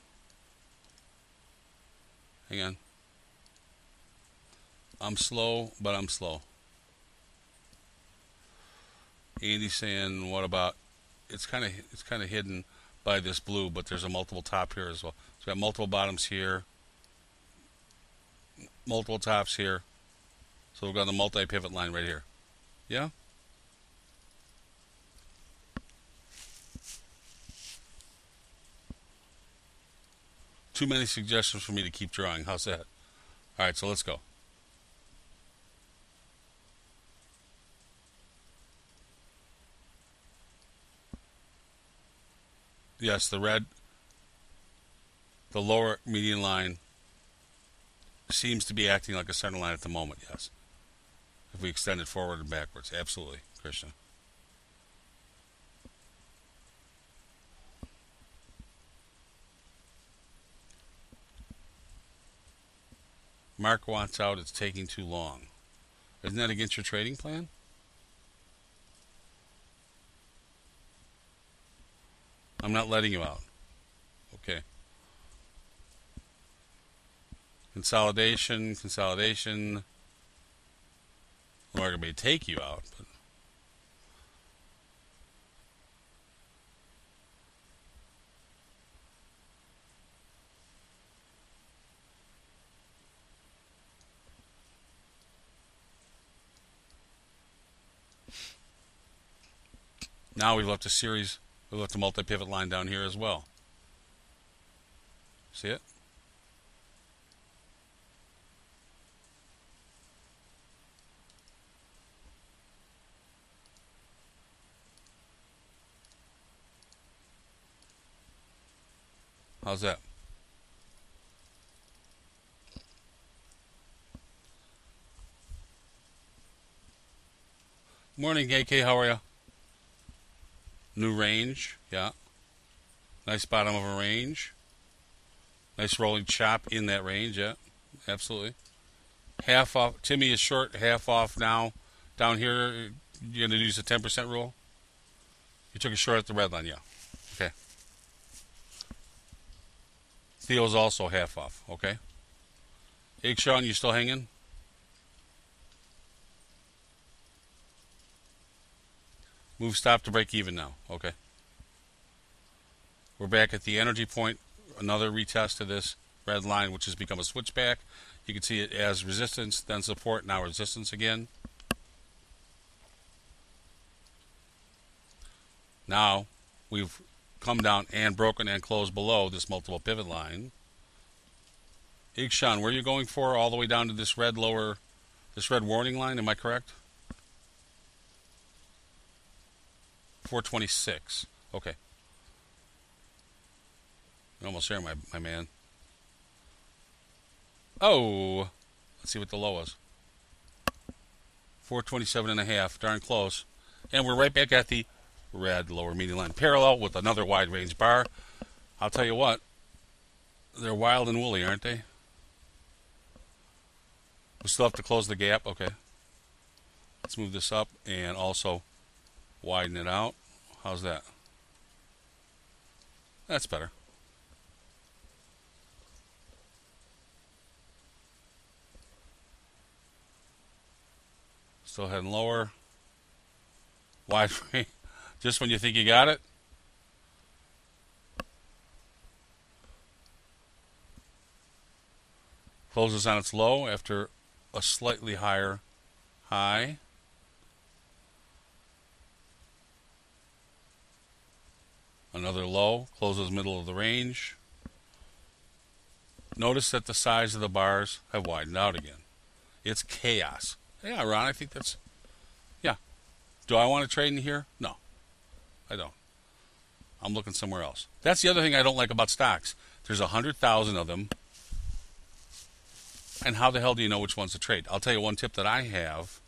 Hang on. I'm slow, but I'm slow. Andy's saying, what about, it's kind of, it's kind of hidden by this blue, but there's a multiple top here as well. We got multiple bottoms here, multiple tops here. So we've got the multi-pivot line right here. Yeah? Too many suggestions for me to keep drawing. How's that? All right, so let's go. Yes, the red, the lower median line seems to be acting like a center line at the moment, yes. If we extend it forward and backwards, absolutely, Christian. Mark wants out, it's taking too long. Isn't that against your trading plan? I'm not letting you out. Okay. Consolidation, consolidation. I'm not going to take you out, but. Now we've left a series, we've left a multi-pivot line down here as well. See it? How's that? Morning, AK. How are you? New range, yeah. Nice bottom of a range. Nice rolling chop in that range, yeah. Absolutely. Half off. Timmy is short, half off now. Down here, you're going to use the 10% rule? You took a short at the red line, yeah. Okay. Theo's also half off, okay? Hey, Sean, you still hanging? Move stop to break even now. Okay. We're back at the energy point. Another retest of this red line, which has become a switchback. You can see it as resistance, then support, now resistance again. Now we've come down and broken and closed below this multiple pivot line. Igshan, where are you going for? All the way down to this red lower, this red warning line, am I correct? 426. Okay. almost there, my, my man. Oh, let's see what the low was. 427 and a half, darn close. And we're right back at the red lower median line, parallel with another wide range bar. I'll tell you what, they're wild and woolly, aren't they? We still have to close the gap. Okay. Let's move this up and also widen it out. How's that? That's better. Still heading lower. Wide <laughs> frame. Just when you think you got it. Closes on its low after a slightly higher high. Another low, closes middle of the range. Notice that the size of the bars have widened out again. It's chaos. Yeah, Ron, I think that's. Yeah. Do I want to trade in here? No, I don't. I'm looking somewhere else. That's the other thing I don't like about stocks. There's a hundred thousand of them, and how the hell do you know which ones to trade? I'll tell you one tip that I have,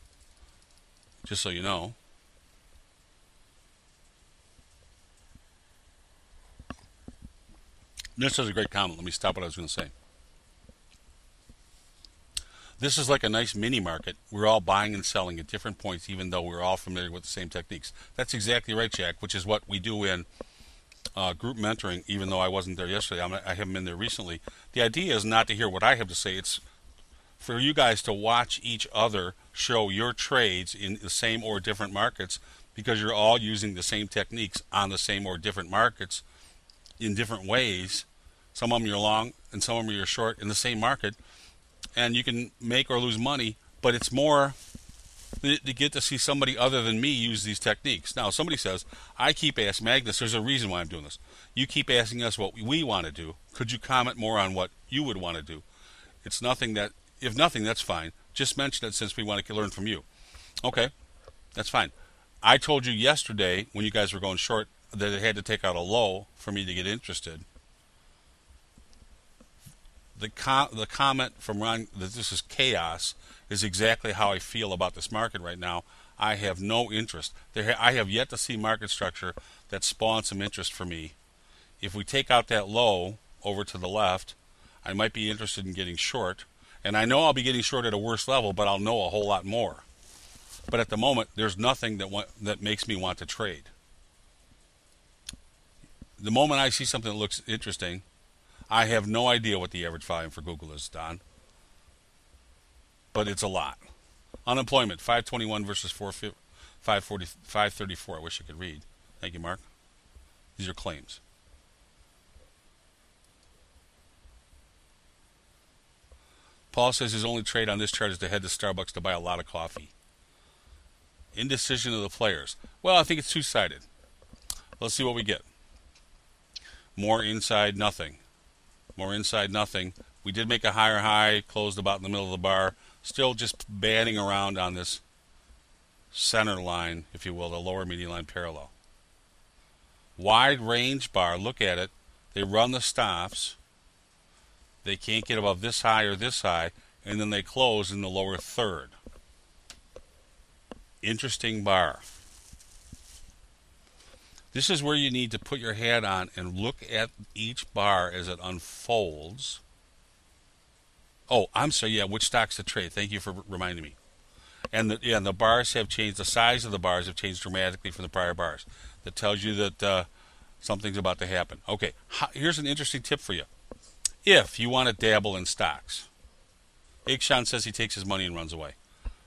just so you know. This is a great comment. Let me stop what I was going to say. This is like a nice mini market. We're all buying and selling at different points, even though we're all familiar with the same techniques. That's exactly right, Jack, which is what we do in uh, group mentoring, even though I wasn't there yesterday. I'm, I haven't been there recently. The idea is not to hear what I have to say, it's for you guys to watch each other show your trades in the same or different markets because you're all using the same techniques on the same or different markets in different ways. Some of them you're long and some of them you're short in the same market. And you can make or lose money, but it's more to get to see somebody other than me use these techniques. Now, somebody says, I keep asking Magnus, there's a reason why I'm doing this. You keep asking us what we want to do. Could you comment more on what you would want to do? It's nothing that, if nothing, that's fine. Just mention it since we want to learn from you. Okay, that's fine. I told you yesterday when you guys were going short that it had to take out a low for me to get interested. The com- the comment from Ron that this is chaos is exactly how I feel about this market right now. I have no interest. There, ha- I have yet to see market structure that spawns some interest for me. If we take out that low over to the left, I might be interested in getting short, and I know I'll be getting short at a worse level, but I'll know a whole lot more. But at the moment, there's nothing that wa- that makes me want to trade the moment I see something that looks interesting, I have no idea what the average volume for Google is, Don. But it's a lot. Unemployment, 521 versus 540, 534. I wish I could read. Thank you, Mark. These are claims. Paul says his only trade on this chart is to head to Starbucks to buy a lot of coffee. Indecision of the players. Well, I think it's two sided. Let's see what we get. More inside, nothing. More inside, nothing. We did make a higher high, closed about in the middle of the bar. Still just batting around on this center line, if you will, the lower median line parallel. Wide range bar, look at it. They run the stops. They can't get above this high or this high, and then they close in the lower third. Interesting bar. This is where you need to put your hat on and look at each bar as it unfolds. Oh, I'm sorry. Yeah, which stocks to trade? Thank you for reminding me. And the, yeah, the bars have changed. The size of the bars have changed dramatically from the prior bars. That tells you that uh, something's about to happen. Okay, here's an interesting tip for you. If you want to dabble in stocks, Ikshan says he takes his money and runs away.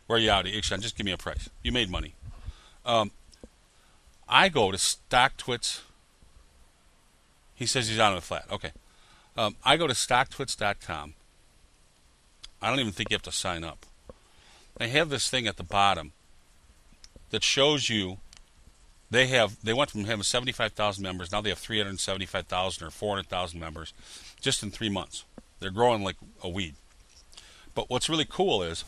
Where are you out, Ikshan? Just give me a price. You made money. Um, I go to StockTwits. He says he's out of the flat. Okay. Um, I go to StockTwits.com. I don't even think you have to sign up. They have this thing at the bottom that shows you they have they went from having 75,000 members now they have 375,000 or 400,000 members just in 3 months. They're growing like a weed. But what's really cool is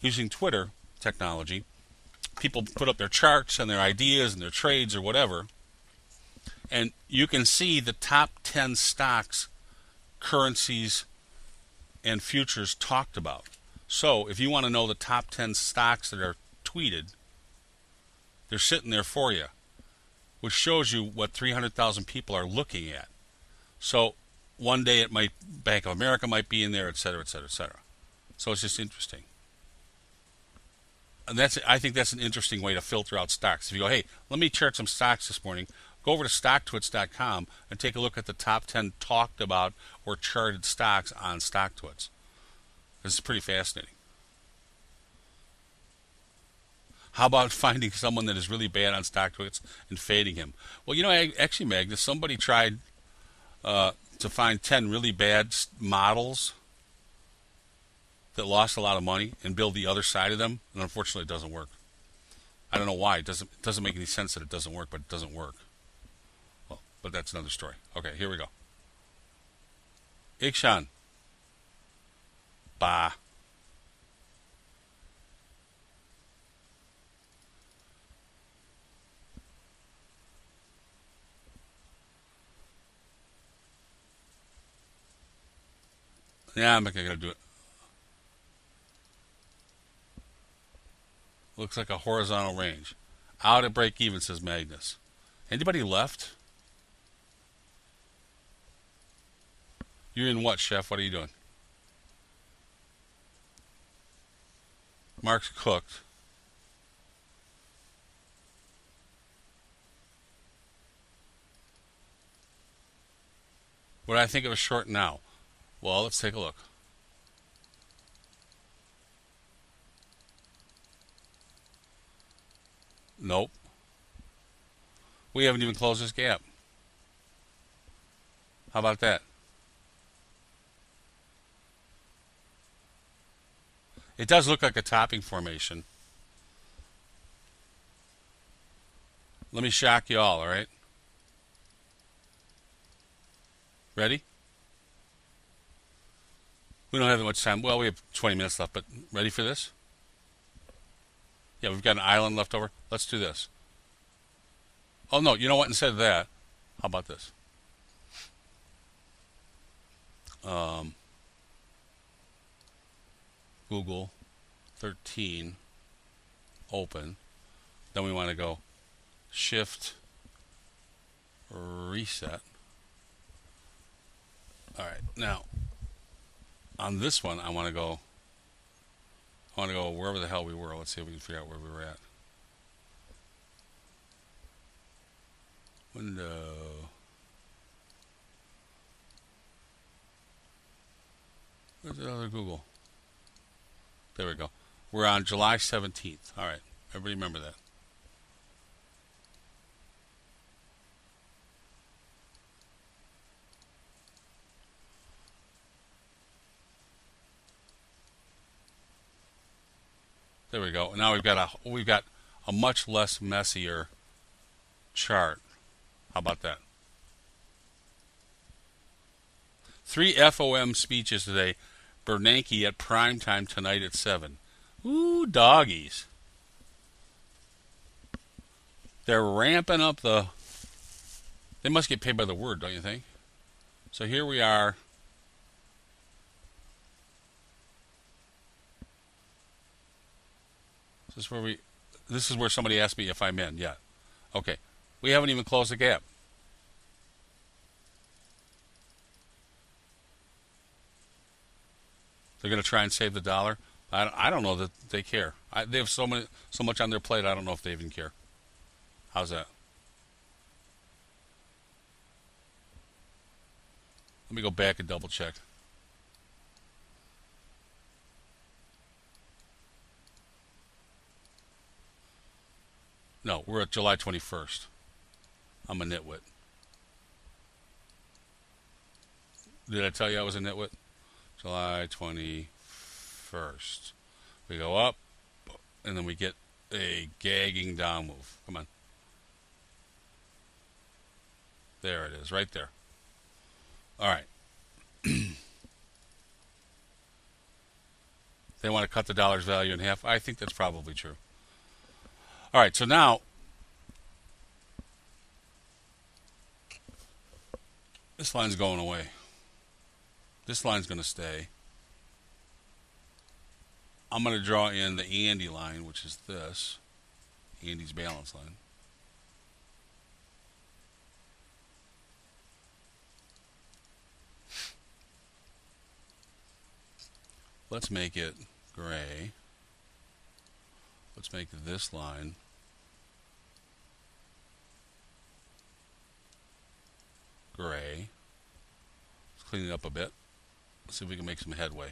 using Twitter technology, people put up their charts and their ideas and their trades or whatever, and you can see the top 10 stocks, currencies, and futures talked about. So if you want to know the top 10 stocks that are tweeted, they're sitting there for you, which shows you what 300,000 people are looking at. So one day it might, Bank of America might be in there, et cetera, et cetera, et cetera. So it's just interesting that's I think that's an interesting way to filter out stocks. If you go, hey, let me chart some stocks this morning, go over to StockTwits.com and take a look at the top 10 talked about or charted stocks on StockTwits. This is pretty fascinating. How about <laughs> finding someone that is really bad on StockTwits and fading him? Well, you know, actually, Magnus, somebody tried uh, to find 10 really bad models that lost a lot of money and build the other side of them, and unfortunately, it doesn't work. I don't know why. It doesn't it doesn't make any sense that it doesn't work, but it doesn't work. Well, but that's another story. Okay, here we go. Ikshan. Bah. Yeah, I'm not gonna do it. Looks like a horizontal range. Out at break even, says Magnus. Anybody left? You're in what, chef? What are you doing? Mark's cooked. What do I think of a short now? Well, let's take a look. Nope. We haven't even closed this gap. How about that? It does look like a topping formation. Let me shock you all, all right? Ready? We don't have that much time. Well, we have 20 minutes left, but ready for this? Yeah, we've got an island left over. Let's do this. Oh, no, you know what? Instead of that, how about this? Um, Google 13 open. Then we want to go shift reset. All right, now on this one, I want to go I want to go wherever the hell we were. Let's see if we can figure out where we were at. Window. Where's the other Google? There we go. We're on July 17th. All right. Everybody remember that. There we go. Now we've got a we've got a much less messier chart. How about that? Three FOM speeches today. Bernanke at prime time tonight at 7. Ooh, doggies. They're ramping up the. They must get paid by the word, don't you think? So here we are. This is where we. This is where somebody asked me if I'm in. Yeah. Okay. We haven't even closed the gap. They're going to try and save the dollar. I, I don't know that they care. I, they have so many, so much on their plate. I don't know if they even care. How's that? Let me go back and double check. No, we're at July 21st. I'm a nitwit. Did I tell you I was a nitwit? July 21st. We go up, and then we get a gagging down move. Come on. There it is, right there. All right. <clears throat> they want to cut the dollar's value in half. I think that's probably true. All right, so now this line's going away. This line's going to stay. I'm going to draw in the Andy line, which is this. Andy's balance line. Let's make it gray. Let's make this line gray. Let's clean it up a bit. Let's see if we can make some headway.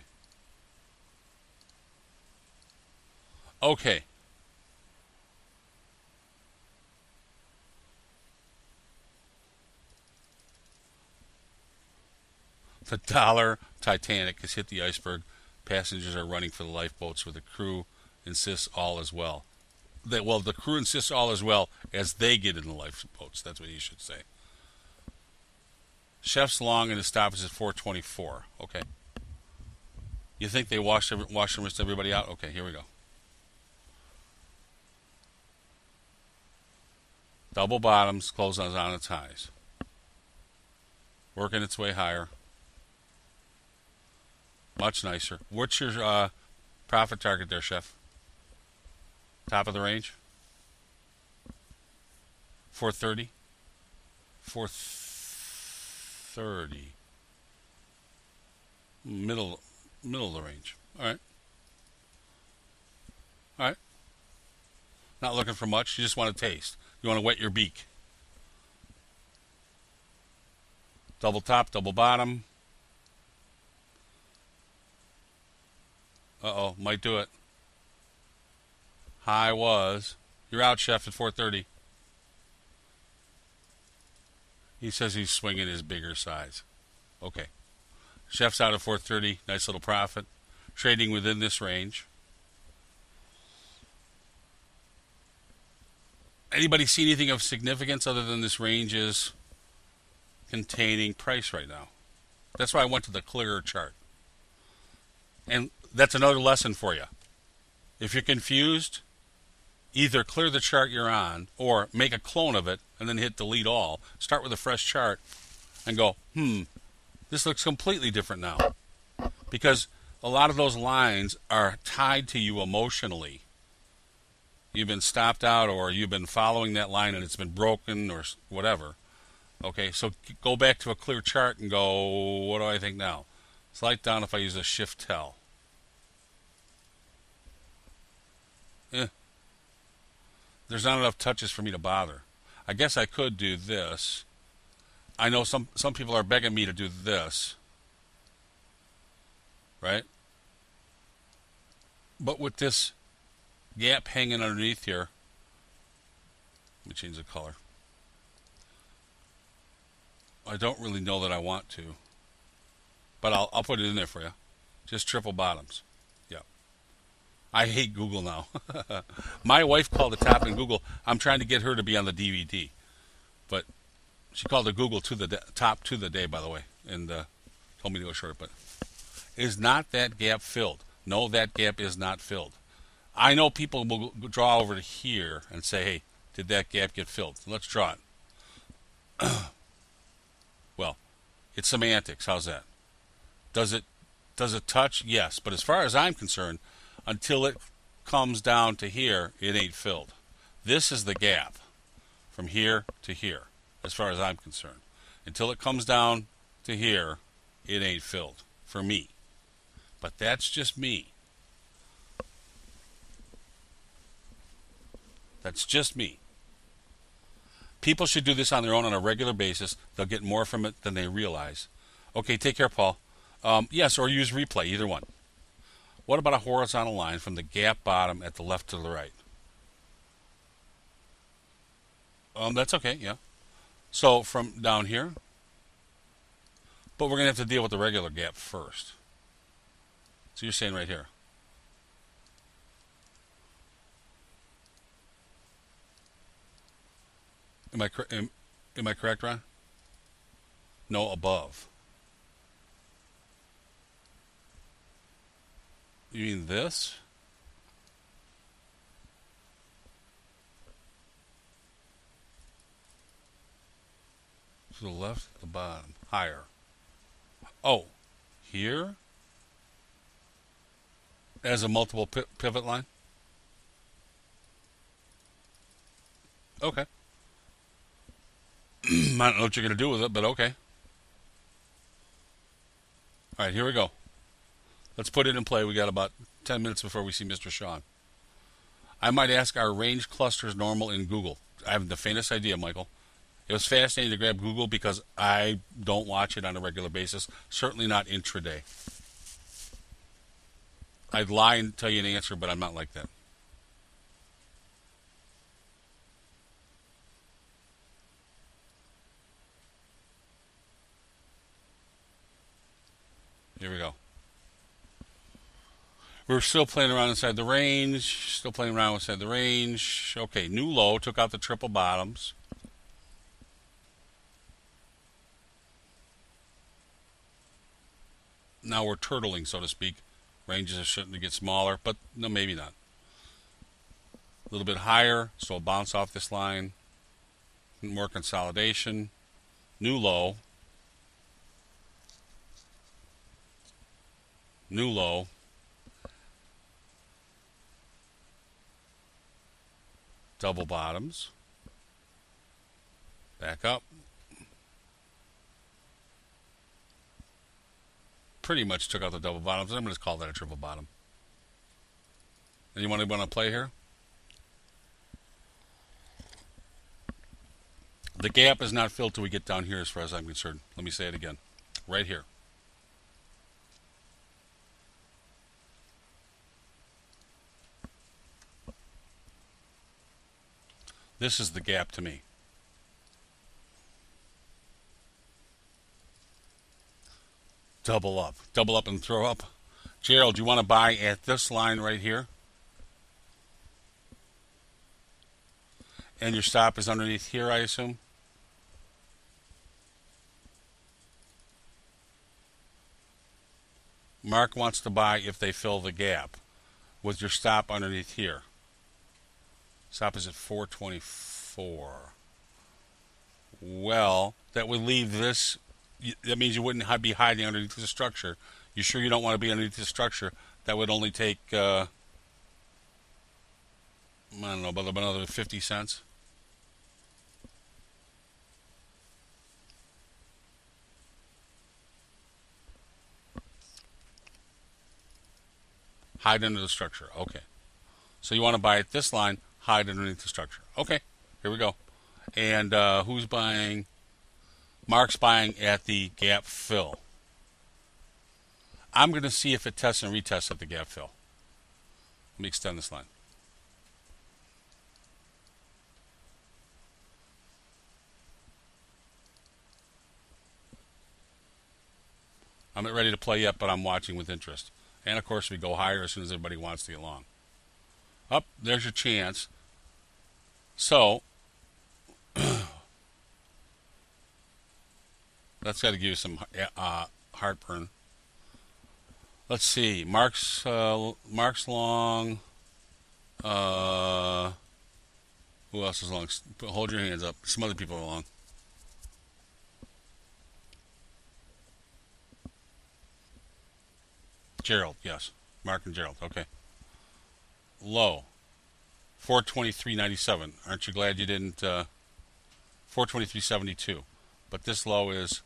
Okay. The dollar Titanic has hit the iceberg. Passengers are running for the lifeboats where the crew insists all is well. They, well, the crew insists all is well as they get in the lifeboats. That's what you should say. Chef's long and his stop is at 424. Okay. You think they washed, washed and rinsed everybody out? Okay, here we go. Double bottoms, close on, on its highs. Working its way higher. Much nicer. What's your uh, profit target there, Chef? Top of the range? 430? 430. Middle middle of the range. All right. All right. Not looking for much. You just want to taste. You want to wet your beak. Double top, double bottom. Uh oh, might do it. High was. You're out, chef, at 4:30. He says he's swinging his bigger size. Okay. Chef's out at 4:30. Nice little profit. Trading within this range. Anybody see anything of significance other than this range is containing price right now? That's why I went to the clearer chart. And that's another lesson for you. If you're confused, either clear the chart you're on or make a clone of it and then hit delete all. Start with a fresh chart and go, hmm, this looks completely different now. Because a lot of those lines are tied to you emotionally. You've been stopped out or you've been following that line and it's been broken or whatever. Okay, so go back to a clear chart and go, what do I think now? Slide down if I use a shift tell. There's not enough touches for me to bother. I guess I could do this. I know some some people are begging me to do this. Right? But with this gap hanging underneath here, let me change the color. I don't really know that I want to. But I'll I'll put it in there for you. Just triple bottoms. I hate Google now. <laughs> My wife called the top in Google. I'm trying to get her to be on the DVD, but She called it Google to the de- top to the day, by the way, and uh, told me to go short. But is not that gap filled? No, that gap is not filled. I know people will draw over to here and say, "Hey, did that gap get filled?" Let's draw it. <clears throat> well, it's semantics. How's that? Does it does it touch? Yes, but as far as I'm concerned, until it comes down to here, it ain't filled. This is the gap from here to here, as far as I'm concerned. Until it comes down to here, it ain't filled for me. But that's just me. That's just me. People should do this on their own on a regular basis. They'll get more from it than they realize. Okay, take care, Paul. Um, yes, or use replay, either one. What about a horizontal line from the gap bottom at the left to the right? Um, that's okay, yeah. So from down here, but we're going to have to deal with the regular gap first. So you're saying right here. Am I am, am I correct, Ron? No, above. You mean this? To the left, the bottom, higher. Oh, here? As a multiple pivot line? Okay. <clears throat> I don't know what you're going to do with it, but okay. All right, here we go. Let's put it in play. We got about 10 minutes before we see Mr. Sean. I might ask our range clusters normal in Google. I haven't the faintest idea, Michael. It was fascinating to grab Google because I don't watch it on a regular basis, certainly not intraday. I'd lie and tell you an answer, but I'm not like that. Here we go. We're still playing around inside the range. Still playing around inside the range. Okay, new low. Took out the triple bottoms. Now we're turtling, so to speak. Ranges are starting to get smaller, but no, maybe not. A little bit higher, so I'll bounce off this line. More consolidation. New low. New low. Double bottoms. Back up. Pretty much took out the double bottoms. I'm going to just call that a triple bottom. Anyone want to play here? The gap is not filled till we get down here as far as I'm concerned. Let me say it again. Right here. This is the gap to me. Double up. Double up and throw up. Gerald, you want to buy at this line right here? And your stop is underneath here, I assume? Mark wants to buy if they fill the gap with your stop underneath here. Stop is at 424. Well, that would leave this. That means you wouldn't be hiding underneath the structure. You sure you don't want to be underneath the structure? That would only take, uh, I don't know, about another 50 cents. Hide under the structure. Okay. So you want to buy at this line hide underneath the structure. Okay, here we go. And uh, who's buying? Mark's buying at the gap fill. I'm going to see if it tests and retests at the gap fill. Let me extend this line. I'm not ready to play yet, but I'm watching with interest. And of course, we go higher as soon as everybody wants to get along. Up, oh, there's your chance. So, <clears throat> That's got to give you some uh, heartburn. Let's see. Mark's uh, Mark's long. Uh, who else is long? Hold your hands up. Some other people are long. Gerald, yes. Mark and Gerald. Okay. Low. 423.97. Aren't you glad you didn't? Uh, 423.72. But this low is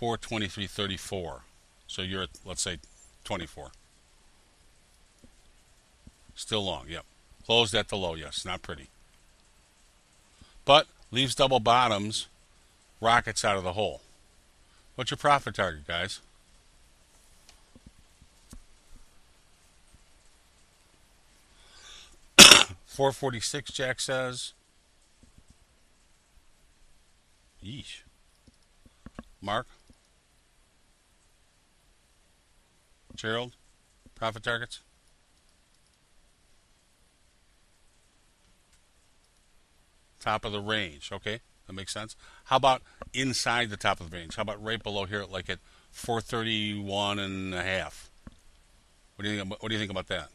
423.34. So you're at, let's say, 24. Still long, yep. Closed at the low, yes. Not pretty. But leaves double bottoms, rockets out of the hole. What's your profit target, guys? Four forty six, Jack says. Yeesh. Mark? Gerald? Profit targets? Top of the range. Okay, that makes sense. How about inside the top of the range? How about right below here, like at 431 and a half? What do you think? What do you think about that?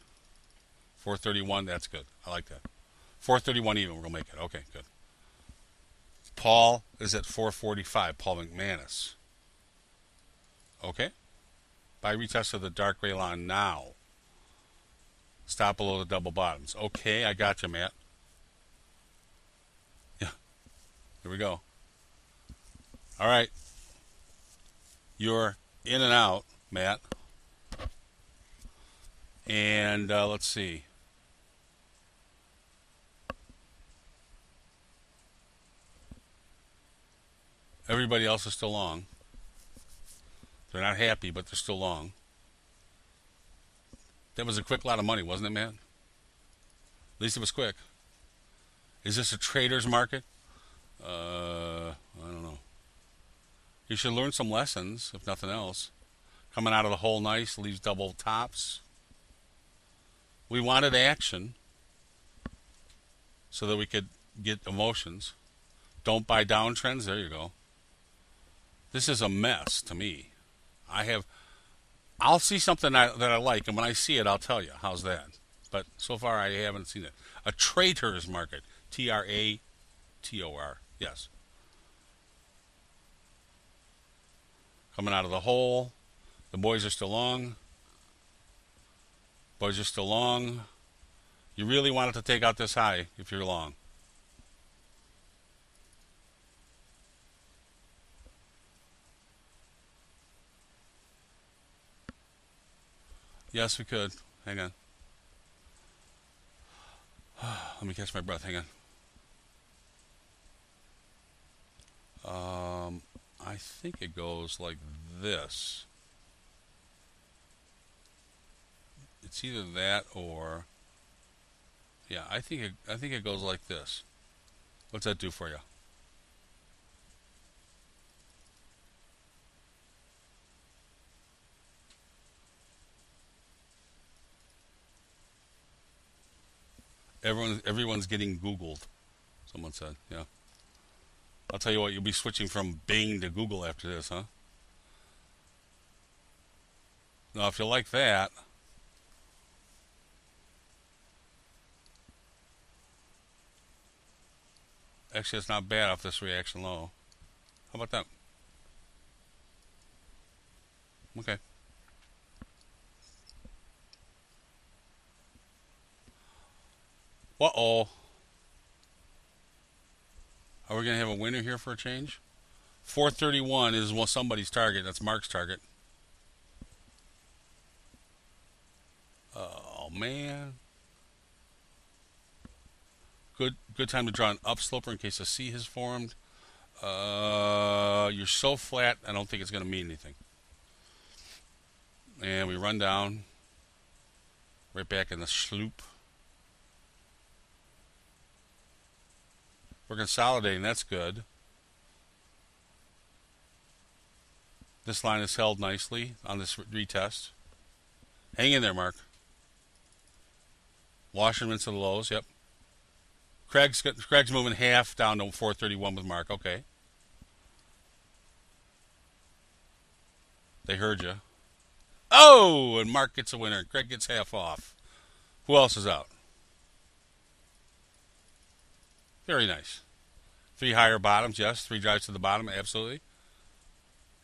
431. That's good. I like that. 431 even. We'll make it. Okay, good. Paul is at 445. Paul McManus. Okay. Buy retest of the dark gray line now. Stop below the double bottoms. Okay, I got you, Matt. Yeah. Here we go. All right. You're in and out, Matt. And uh, let's see. Everybody else is still long. They're not happy, but they're still long. That was a quick lot of money, wasn't it, man? At least it was quick. Is this a trader's market? Uh, I don't know. You should learn some lessons, if nothing else. Coming out of the hole nice, leaves double tops. We wanted action so that we could get emotions. Don't buy downtrends. There you go. This is a mess to me. I have, I'll see something I, that I like, and when I see it, I'll tell you. How's that? But so far, I haven't seen it. A trader's market. T R A T O R. Yes. Coming out of the hole. The boys are still long. Boys are still long. You really wanted to take out this high if you're long. Yes, we could. Hang on. <sighs> Let me catch my breath. Hang on. Um, I think it goes like this. It's either that or yeah, I think it I think it goes like this. What's that do for you? Everyone, everyone's getting Googled. Someone said, yeah. I'll tell you what, you'll be switching from Bing to Google after this, huh? Now, if you like that, actually, it's not bad off this reaction low. How about that? Okay. Uh oh. Are we going to have a winner here for a change? 431 is well, somebody's target. That's Mark's target. Oh, man. Good good time to draw an upsloper in case a C has formed. Uh, you're so flat, I don't think it's going to mean anything. And we run down. Right back in the sloop. We're consolidating. That's good. This line is held nicely on this retest. Hang in there, Mark. Washington to the lows. Yep. Craig's Craig's moving half down to 431 with Mark. Okay. They heard you. Oh, and Mark gets a winner. Craig gets half off. Who else is out? Very nice. Three higher bottoms, yes. Three drives to the bottom, absolutely.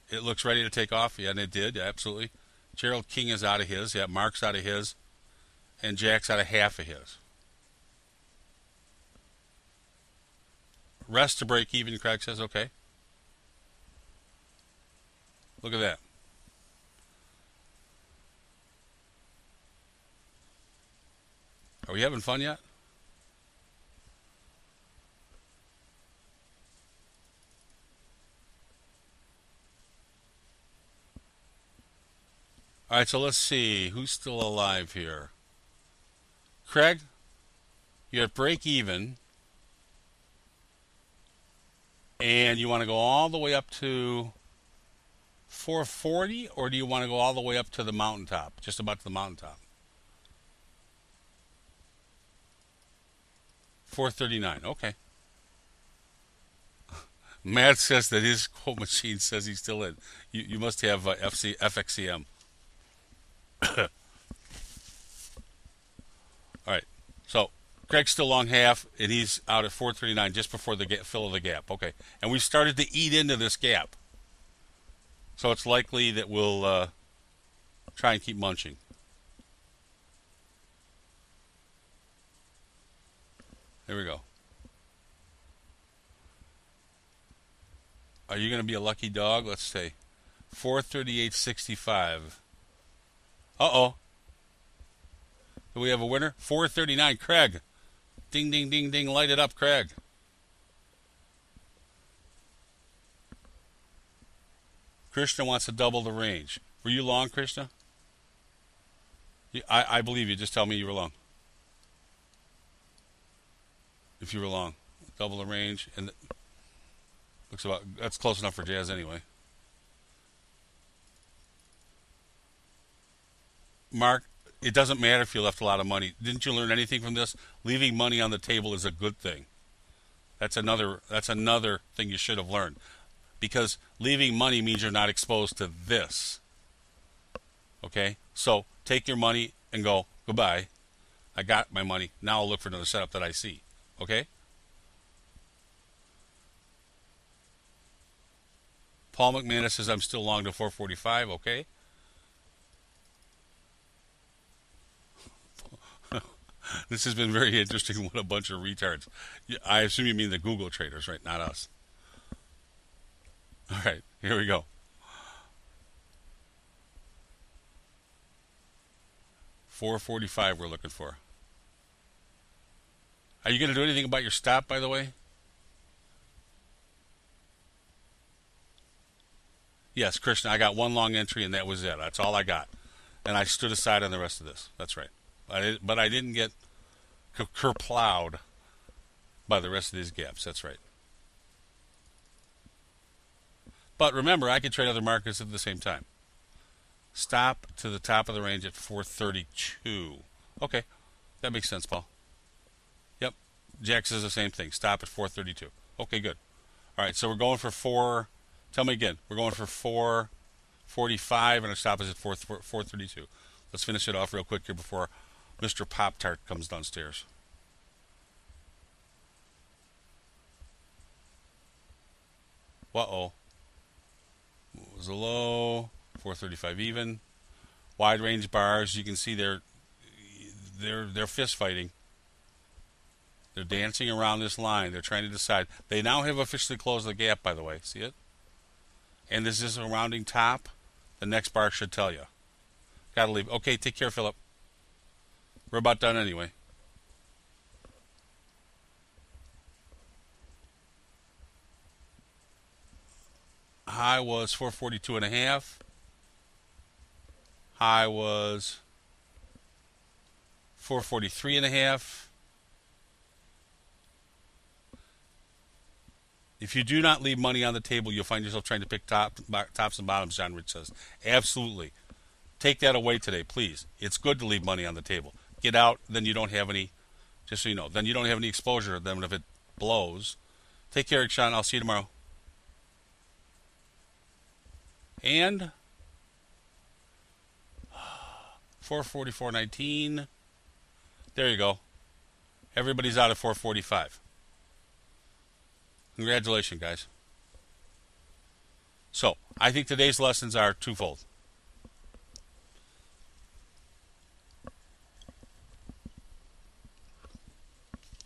It looks ready to take off, yeah, and it did, absolutely. Gerald King is out of his, yeah. Mark's out of his, and Jack's out of half of his. Rest to break even, Craig says, okay. Look at that. Are we having fun yet? All right, so let's see who's still alive here. Craig, you're at break even, and you want to go all the way up to 440, or do you want to go all the way up to the mountaintop, just about to the mountaintop? 439. Okay. <laughs> Matt says that his quote machine says he's still in. You, you must have uh, FC, FXCM. All right. So Craig's still long half, and he's out at 439 just before the fill of the gap. Okay. And we started to eat into this gap. So it's likely that we'll uh, try and keep munching. Here we go. Are you going to be a lucky dog? Let's say 438.65. Uh oh. Do we have a winner? 439, Craig. Ding, ding, ding, ding. Light it up, Craig. Krishna wants to double the range. Were you long, Krishna? I, I believe you. Just tell me you were long. If you were long, double the range, and the, looks about that's close enough for Jazz anyway. Mark, it doesn't matter if you left a lot of money. Didn't you learn anything from this? Leaving money on the table is a good thing. That's another that's another thing you should have learned. Because leaving money means you're not exposed to this. Okay? So take your money and go, goodbye. I got my money. Now I'll look for another setup that I see. Okay? Paul McManus says I'm still long to 445. Okay? <laughs> this has been very interesting. <laughs> What a bunch of retards. I assume you mean the Google traders, right? Not us. All right, here we go. Four forty-five. We're looking for. Are you going to do anything about your stop, by the way? Yes, Christian. I got one long entry, and that was it. That's all I got, and I stood aside on the rest of this. That's right. I, but I didn't get kerplowed by the rest of these gaps. That's right. But remember, I can trade other markets at the same time. Stop to the top of the range at 432. Okay, that makes sense, Paul. Yep, Jack says the same thing. Stop at 432. Okay, good. All right, so we're going for four. Tell me again. We're going for 445, and our stop is at 4, 432. Let's finish it off real quick here before Mr. Pop Tart comes downstairs. Uh oh. Was a low, 435 even. Wide range bars, you can see they're they're they're fist fighting. They're dancing around this line. They're trying to decide. They now have officially closed the gap, by the way. See it? And this is a rounding top. The next bar should tell you. Gotta leave. Okay, take care, Philip. We're about done anyway. High was 442 and a half. High was 443 and a half. If you do not leave money on the table, you'll find yourself trying to pick top, tops and bottoms, John Rich says. Absolutely. Take that away today, please. It's good to leave money on the table get out, then you don't have any, just so you know, then you don't have any exposure. Then if it blows, take care, Sean. I'll see you tomorrow. And 444.19. There you go. Everybody's out at 445. Congratulations, guys. So, I think today's lessons are twofold.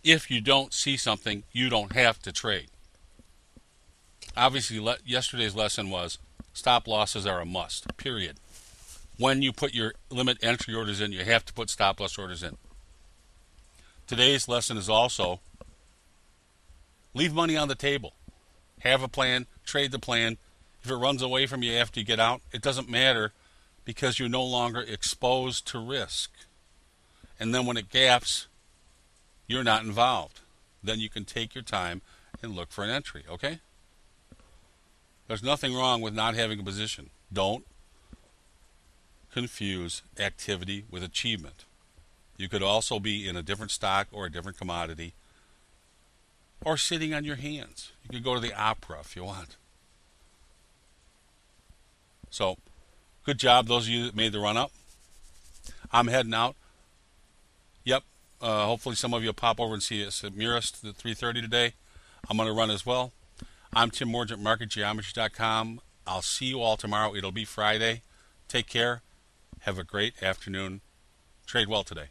If you don't see something, you don't have to trade. Obviously, le- yesterday's lesson was stop losses are a must, period. When you put your limit entry orders in, you have to put stop loss orders in. Today's lesson is also leave money on the table. Have a plan, trade the plan. If it runs away from you after you get out, it doesn't matter because you're no longer exposed to risk. And then when it gaps, you're not involved. Then you can take your time and look for an entry, okay? There's nothing wrong with not having a position. Don't confuse activity with achievement. You could also be in a different stock or a different commodity or sitting on your hands. You could go to the opera if you want. So, good job, those of you that made the run up. I'm heading out. Yep. Uh, hopefully, some of you will pop over and see us at Mirist at 3:30 today. I'm going to run as well. I'm Tim Morge at MarketGeometry.com. I'll see you all tomorrow. It'll be Friday. Take care. Have a great afternoon. Trade well today.